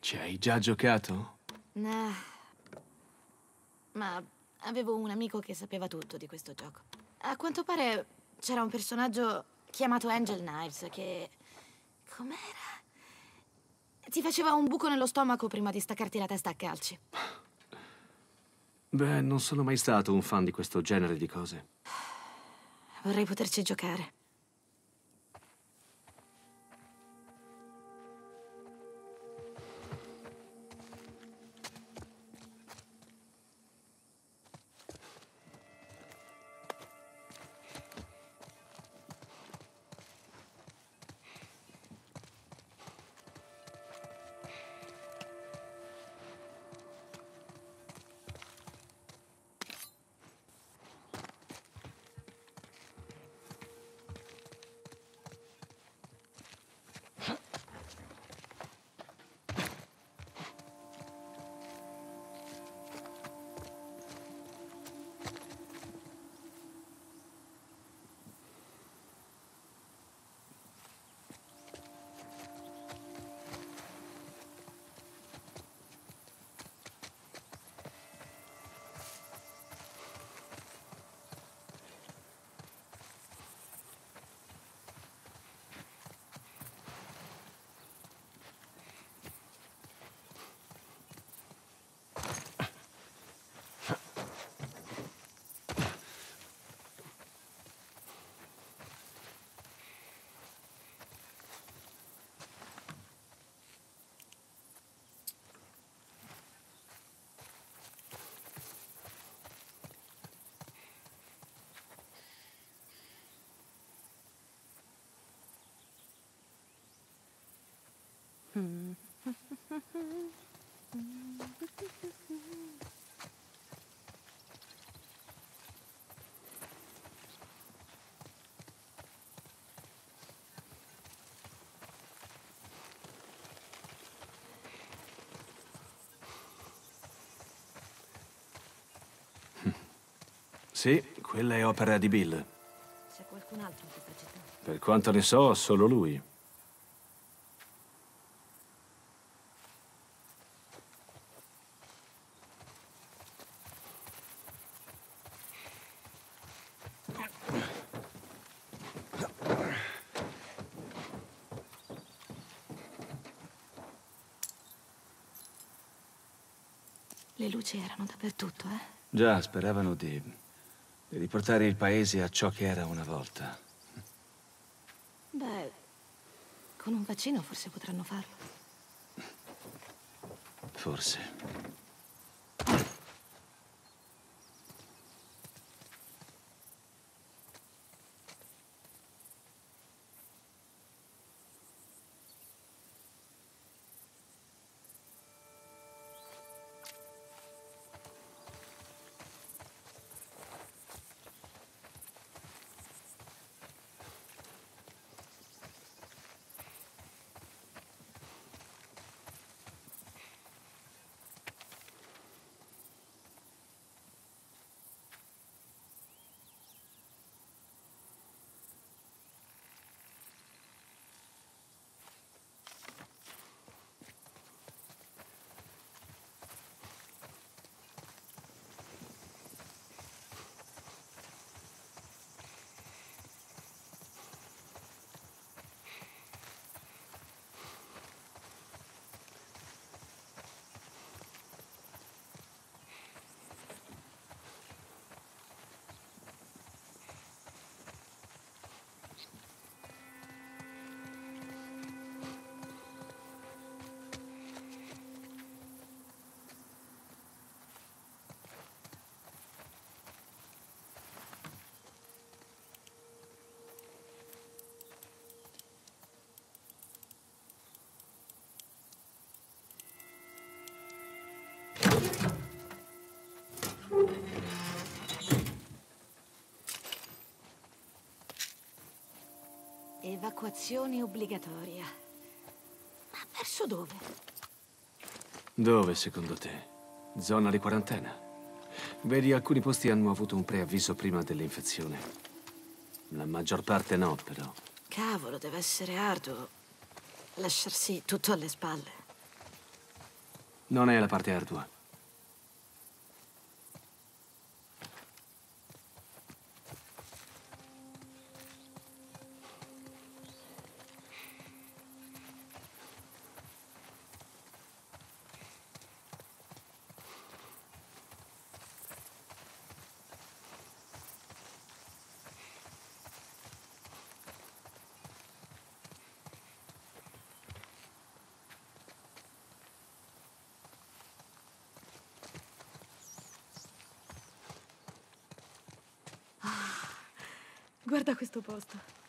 Ci hai già giocato? Nah. Ma avevo un amico che sapeva tutto di questo gioco. A quanto pare c'era un personaggio chiamato Angel Knives che... Com'era? Ti faceva un buco nello stomaco prima di staccarti la testa a calci. Beh, non sono mai stato un fan di questo genere di cose. Vorrei poterci giocare. Sì, quella è opera di Bill. C'è qualcun altro in questa città? Per quanto ne so, solo lui. Le luci erano dappertutto, eh? Già, speravano di, di riportare il paese a ciò che era una volta. Beh, con un vaccino forse potranno farlo. Forse. Evacuazione obbligatoria. Ma verso dove? Dove, secondo te? Zona di quarantena? Vedi, alcuni posti hanno avuto un preavviso prima dell'infezione. La maggior parte no, però. Cavolo, deve essere arduo lasciarsi tutto alle spalle. Non è la parte ardua. Guarda questo posto.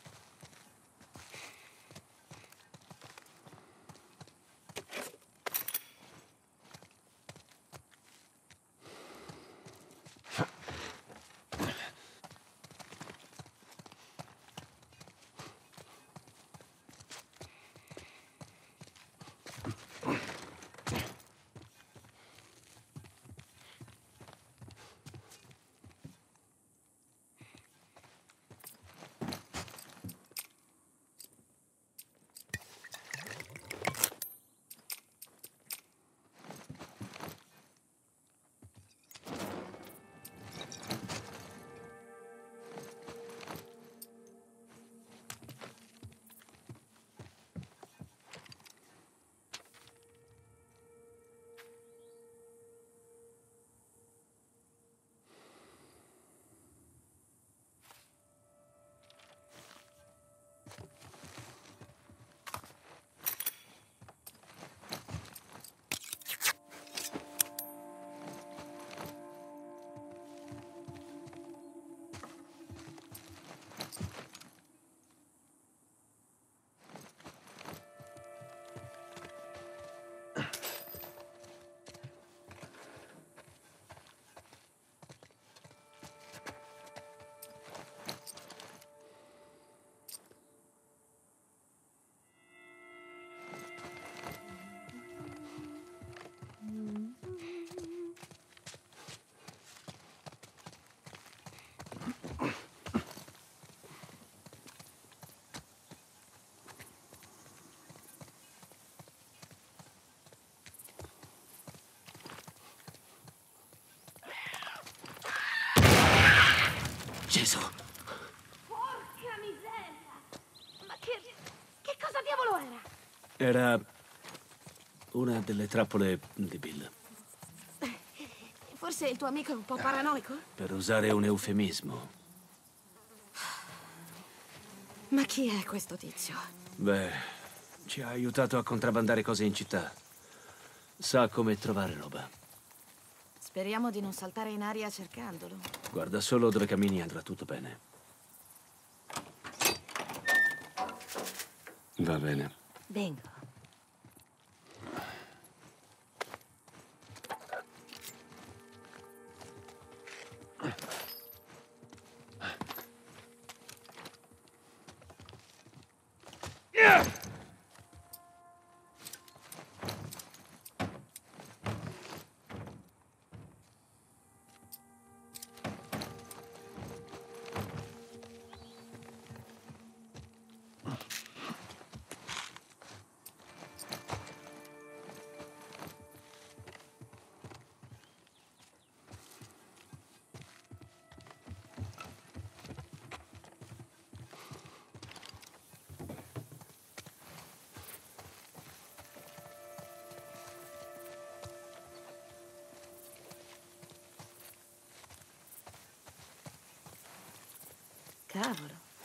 Acceso. Porca miseria! Ma che... che cosa diavolo era? Era una delle trappole di Bill. Forse il tuo amico è un po' paranoico? Per usare un eufemismo. Ma chi è questo tizio? Beh, ci ha aiutato a contrabbandare cose in città. Sa come trovare roba. Speriamo di non saltare in aria cercandolo. Guarda solo dove cammini e andrà tutto bene. Va bene. Vengo.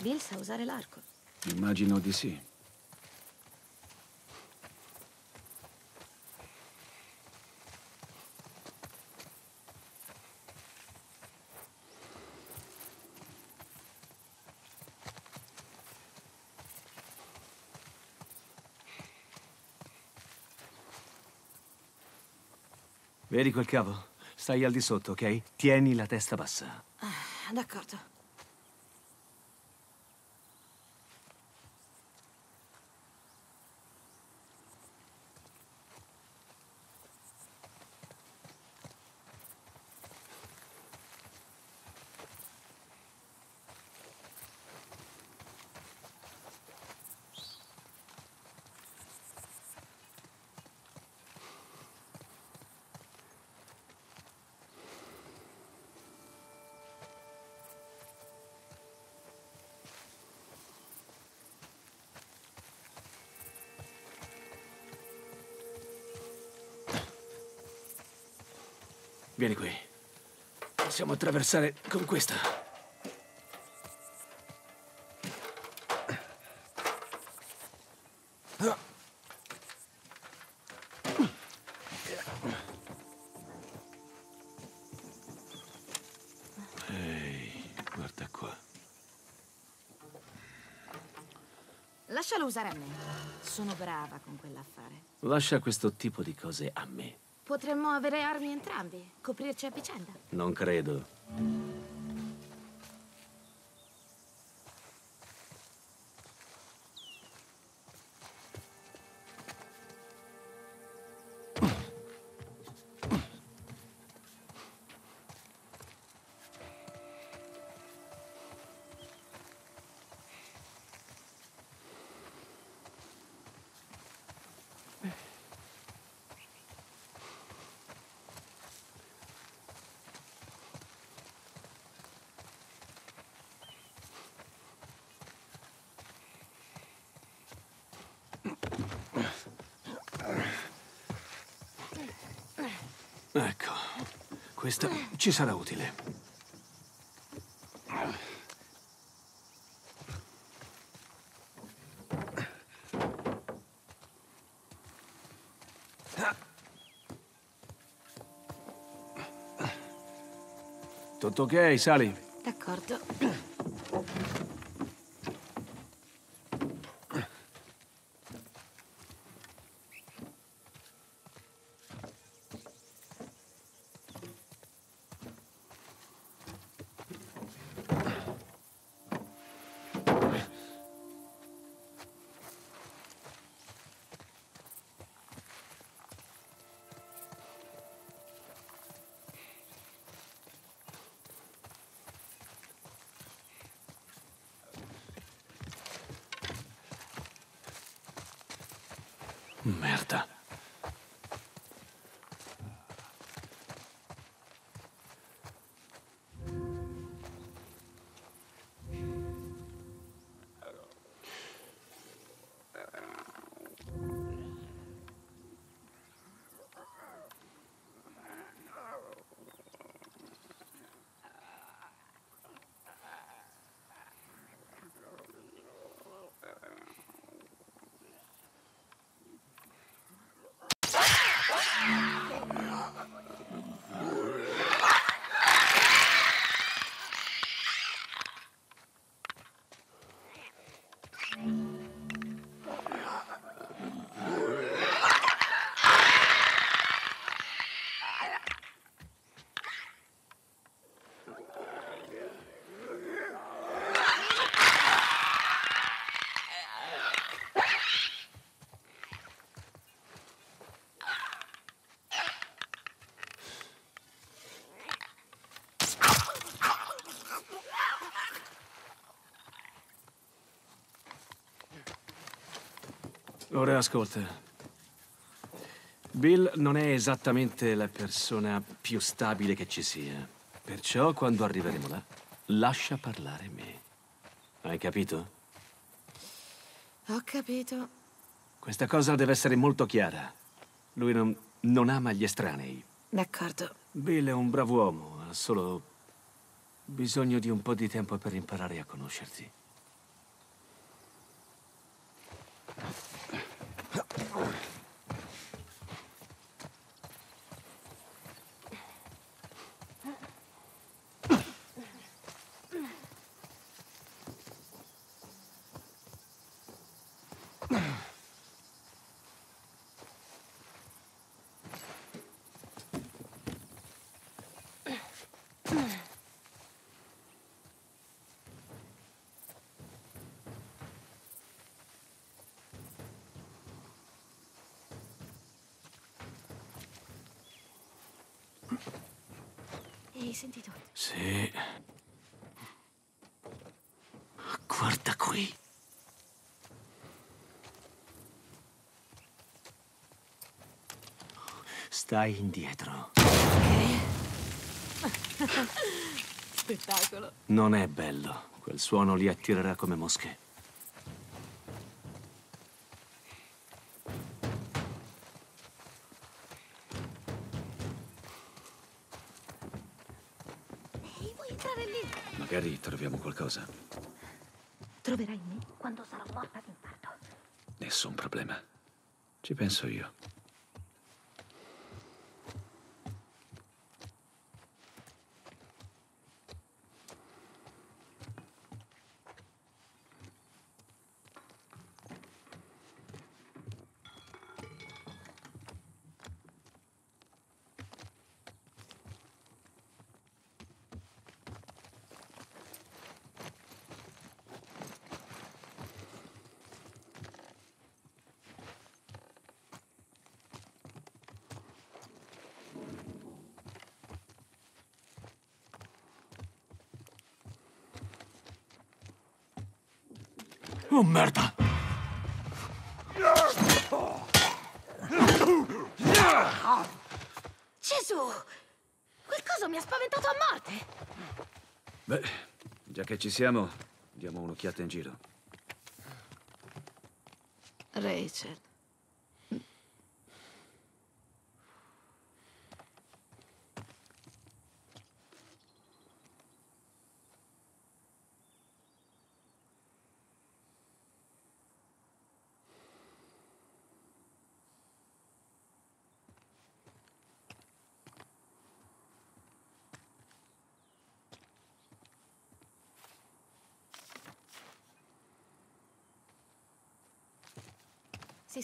Bill sa usare l'arco. Immagino di sì. Vedi quel cavo? Stai al di sotto, ok? Tieni la testa bassa. Ah, d'accordo. Vieni qui. Possiamo attraversare con questa. Ehi, guarda qua. Lascialo usare a me. Sono brava con quell'affare. Lascia questo tipo di cose a me. Potremmo avere armi entrambi, coprirci a vicenda. Non credo. Questa ci sarà utile. Tutto ok, sali. D'accordo. Ora ascolta. Bill non è esattamente la persona più stabile che ci sia. Perciò, quando arriveremo là, lascia parlare me. Hai capito? Ho capito. Questa cosa deve essere molto chiara. Lui non, non ama gli estranei. D'accordo. Bill è un bravo uomo, ha solo bisogno di un po' di tempo per imparare a conoscerti. Sentito? Sì. Guarda qui. Stai indietro. [LAUGHS] Spettacolo. Non è bello. Quel suono li attirerà come mosche. Qualcosa. Troverai me quando sarò morta d'infarto. Nessun problema. Ci penso io. Oh, merda! Gesù! Quel coso mi ha spaventato a morte! Beh, già che ci siamo, diamo un'occhiata in giro. Rachel.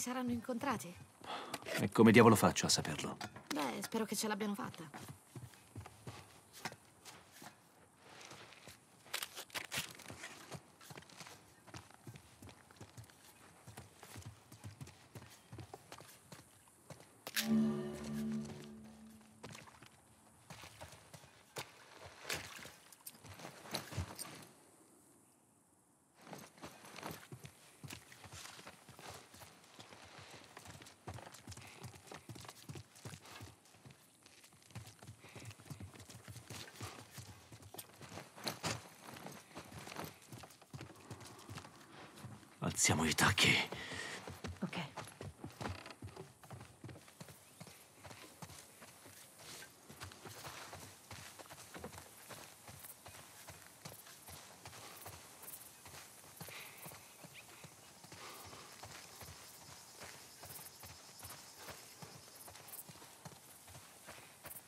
Saranno incontrati? E come diavolo faccio a saperlo? Beh, spero che ce l'abbiano fatta. Alziamo i tacchi. Ok.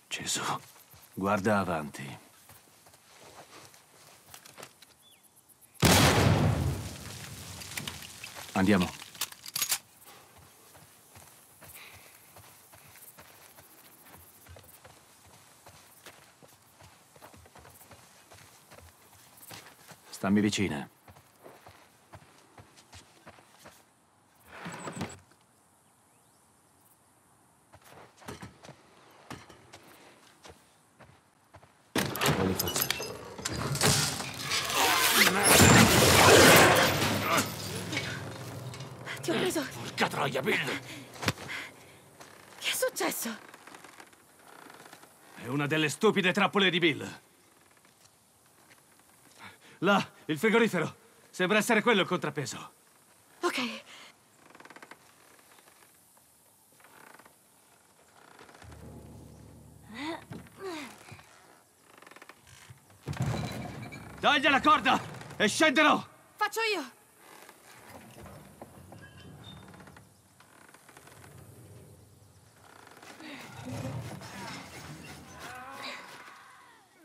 Gesù, guarda avanti. Andiamo. Stammi vicina. Poi li faccio. Bill! Che è successo? È una delle stupide trappole di Bill. Là, il frigorifero. Sembra essere quello il contrappeso. Ok. Taglia la corda e scenderò! Faccio io.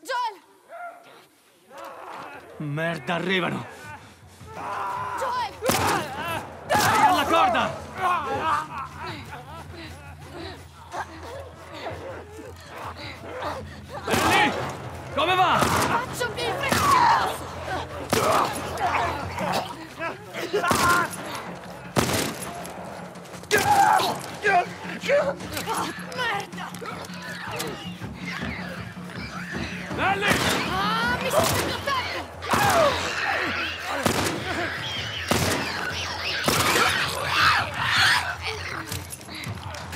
Joel! Arrivano! Joel! Sei alla corda! Ellie! Come va? Faccio che posso! Merda! Ellie! Ah, mi sto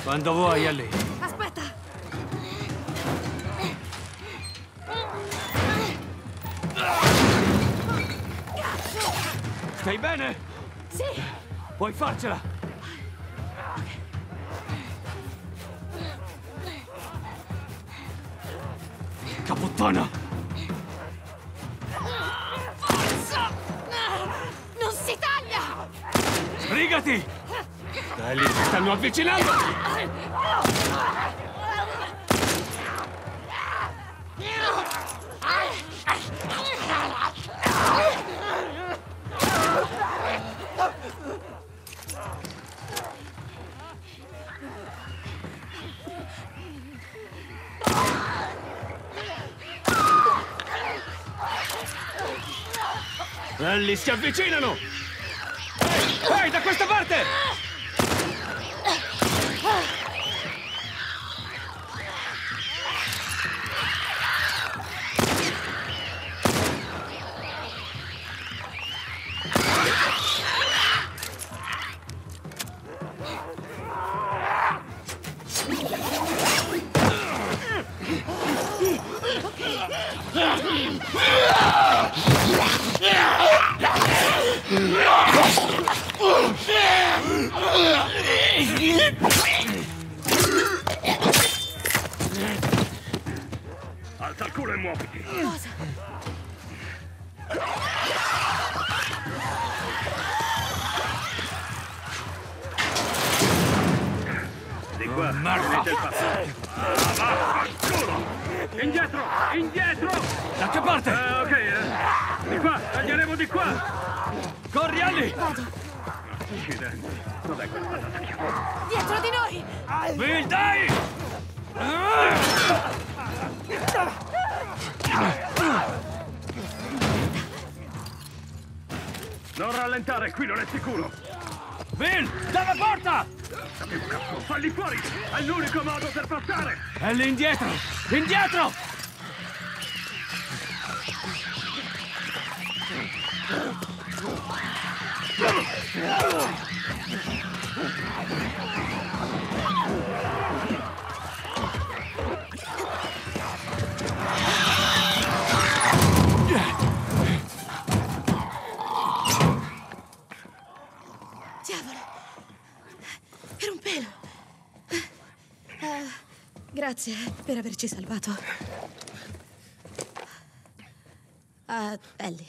Quando vuoi, Ellie. Aspetta! Stai bene? Sì! Puoi farcela! Capottona! Avvicinando! Ellie, si avvicinano! Alza il culo e muoviti. Di qua, mette il passo. Ah, va, culo! Indietro, indietro! Da che parte? Eh, ok, eh. Di qua, taglieremo di qua. Corri, Ellie! Accidenti. Dov'è quella patata chiama? Dietro di noi! Bill, dai! Non rallentare, qui non è sicuro. Bill, dalla porta! Che cazzo, falli fuori! È l'unico modo per passare! Ellie, indietro! Indietro! Diavolo! Era un pelo! Eh, grazie per averci salvato. Ah, Ellie.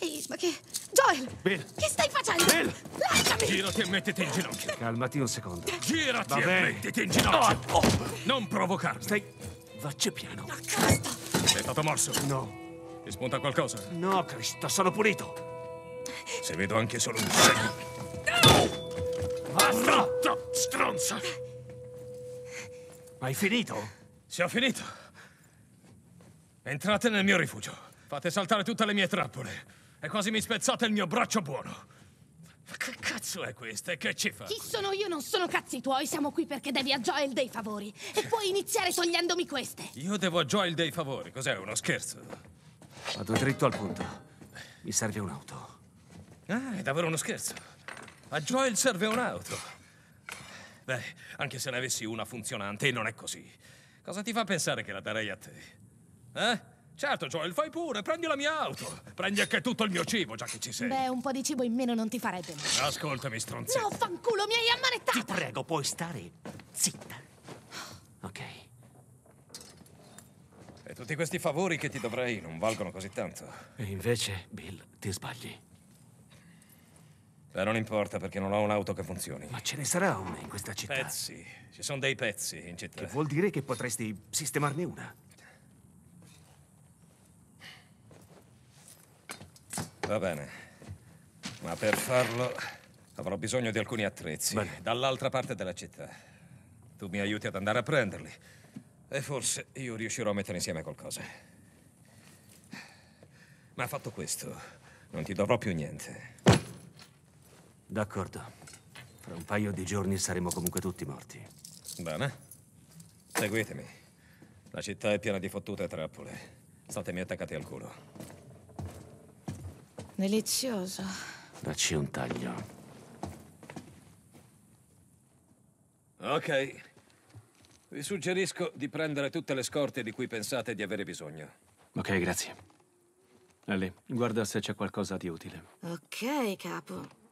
Ehi, ma che... Joel! Bill. Che stai facendo? Bill. Lasciami! Girati e mettiti in ginocchio. Calmati un secondo. Girati Va e bene. mettiti in ginocchio. Oh, oh. Non provocarmi. Stai... Vacci piano. Cristo! Sei stato morso. No, Ti spunta qualcosa? no, Cristo, sono pulito. Se vedo anche solo un segno. Basta! Zitto, stronza! Hai finito? Si è finito. Entrate nel mio rifugio. Fate saltare tutte le mie trappole. E quasi mi spezzate il mio braccio buono. Ma che cazzo è questa e che ci fa? Chi sono io non sono cazzi tuoi, siamo qui perché devi a Joel dei favori. E puoi iniziare togliendomi queste. Io devo a Joel dei favori. Cos'è, uno scherzo? Vado dritto al punto. Mi serve un'auto. Ah, è davvero uno scherzo. A Joel serve un'auto. Beh, anche se ne avessi una funzionante, non è così. Cosa ti fa pensare che la darei a te? Eh? Certo, Joel, fai pure, prendi la mia auto. Prendi anche tutto il mio cibo, già che ci sei. Beh, un po' di cibo in meno non ti farebbe male. Ascoltami, stronzetto. No, fanculo, mi hai ammanettato! Ti prego, puoi stare zitta. Ok. E tutti questi favori che ti dovrei non valgono così tanto. E invece, Bill, ti sbagli. Beh, non importa perché non ho un'auto che funzioni. Ma ce ne sarà una in questa città. Pezzi. Ci sono dei pezzi in città. Che vuol dire che potresti sistemarne una. Va bene. Ma per farlo avrò bisogno di alcuni attrezzi. Bene. Dall'altra parte della città. Tu mi aiuti ad andare a prenderli. E forse io riuscirò a mettere insieme qualcosa. Ma fatto questo, non ti dovrò più niente. D'accordo. Fra un paio di giorni saremo comunque tutti morti. Bene. Seguitemi. La città è piena di fottute trappole. Statemi attaccati al culo. Delizioso. Dacci un taglio. Ok. Vi suggerisco di prendere tutte le scorte di cui pensate di avere bisogno. Ok, grazie. Ellie, guarda se c'è qualcosa di utile. Ok, capo.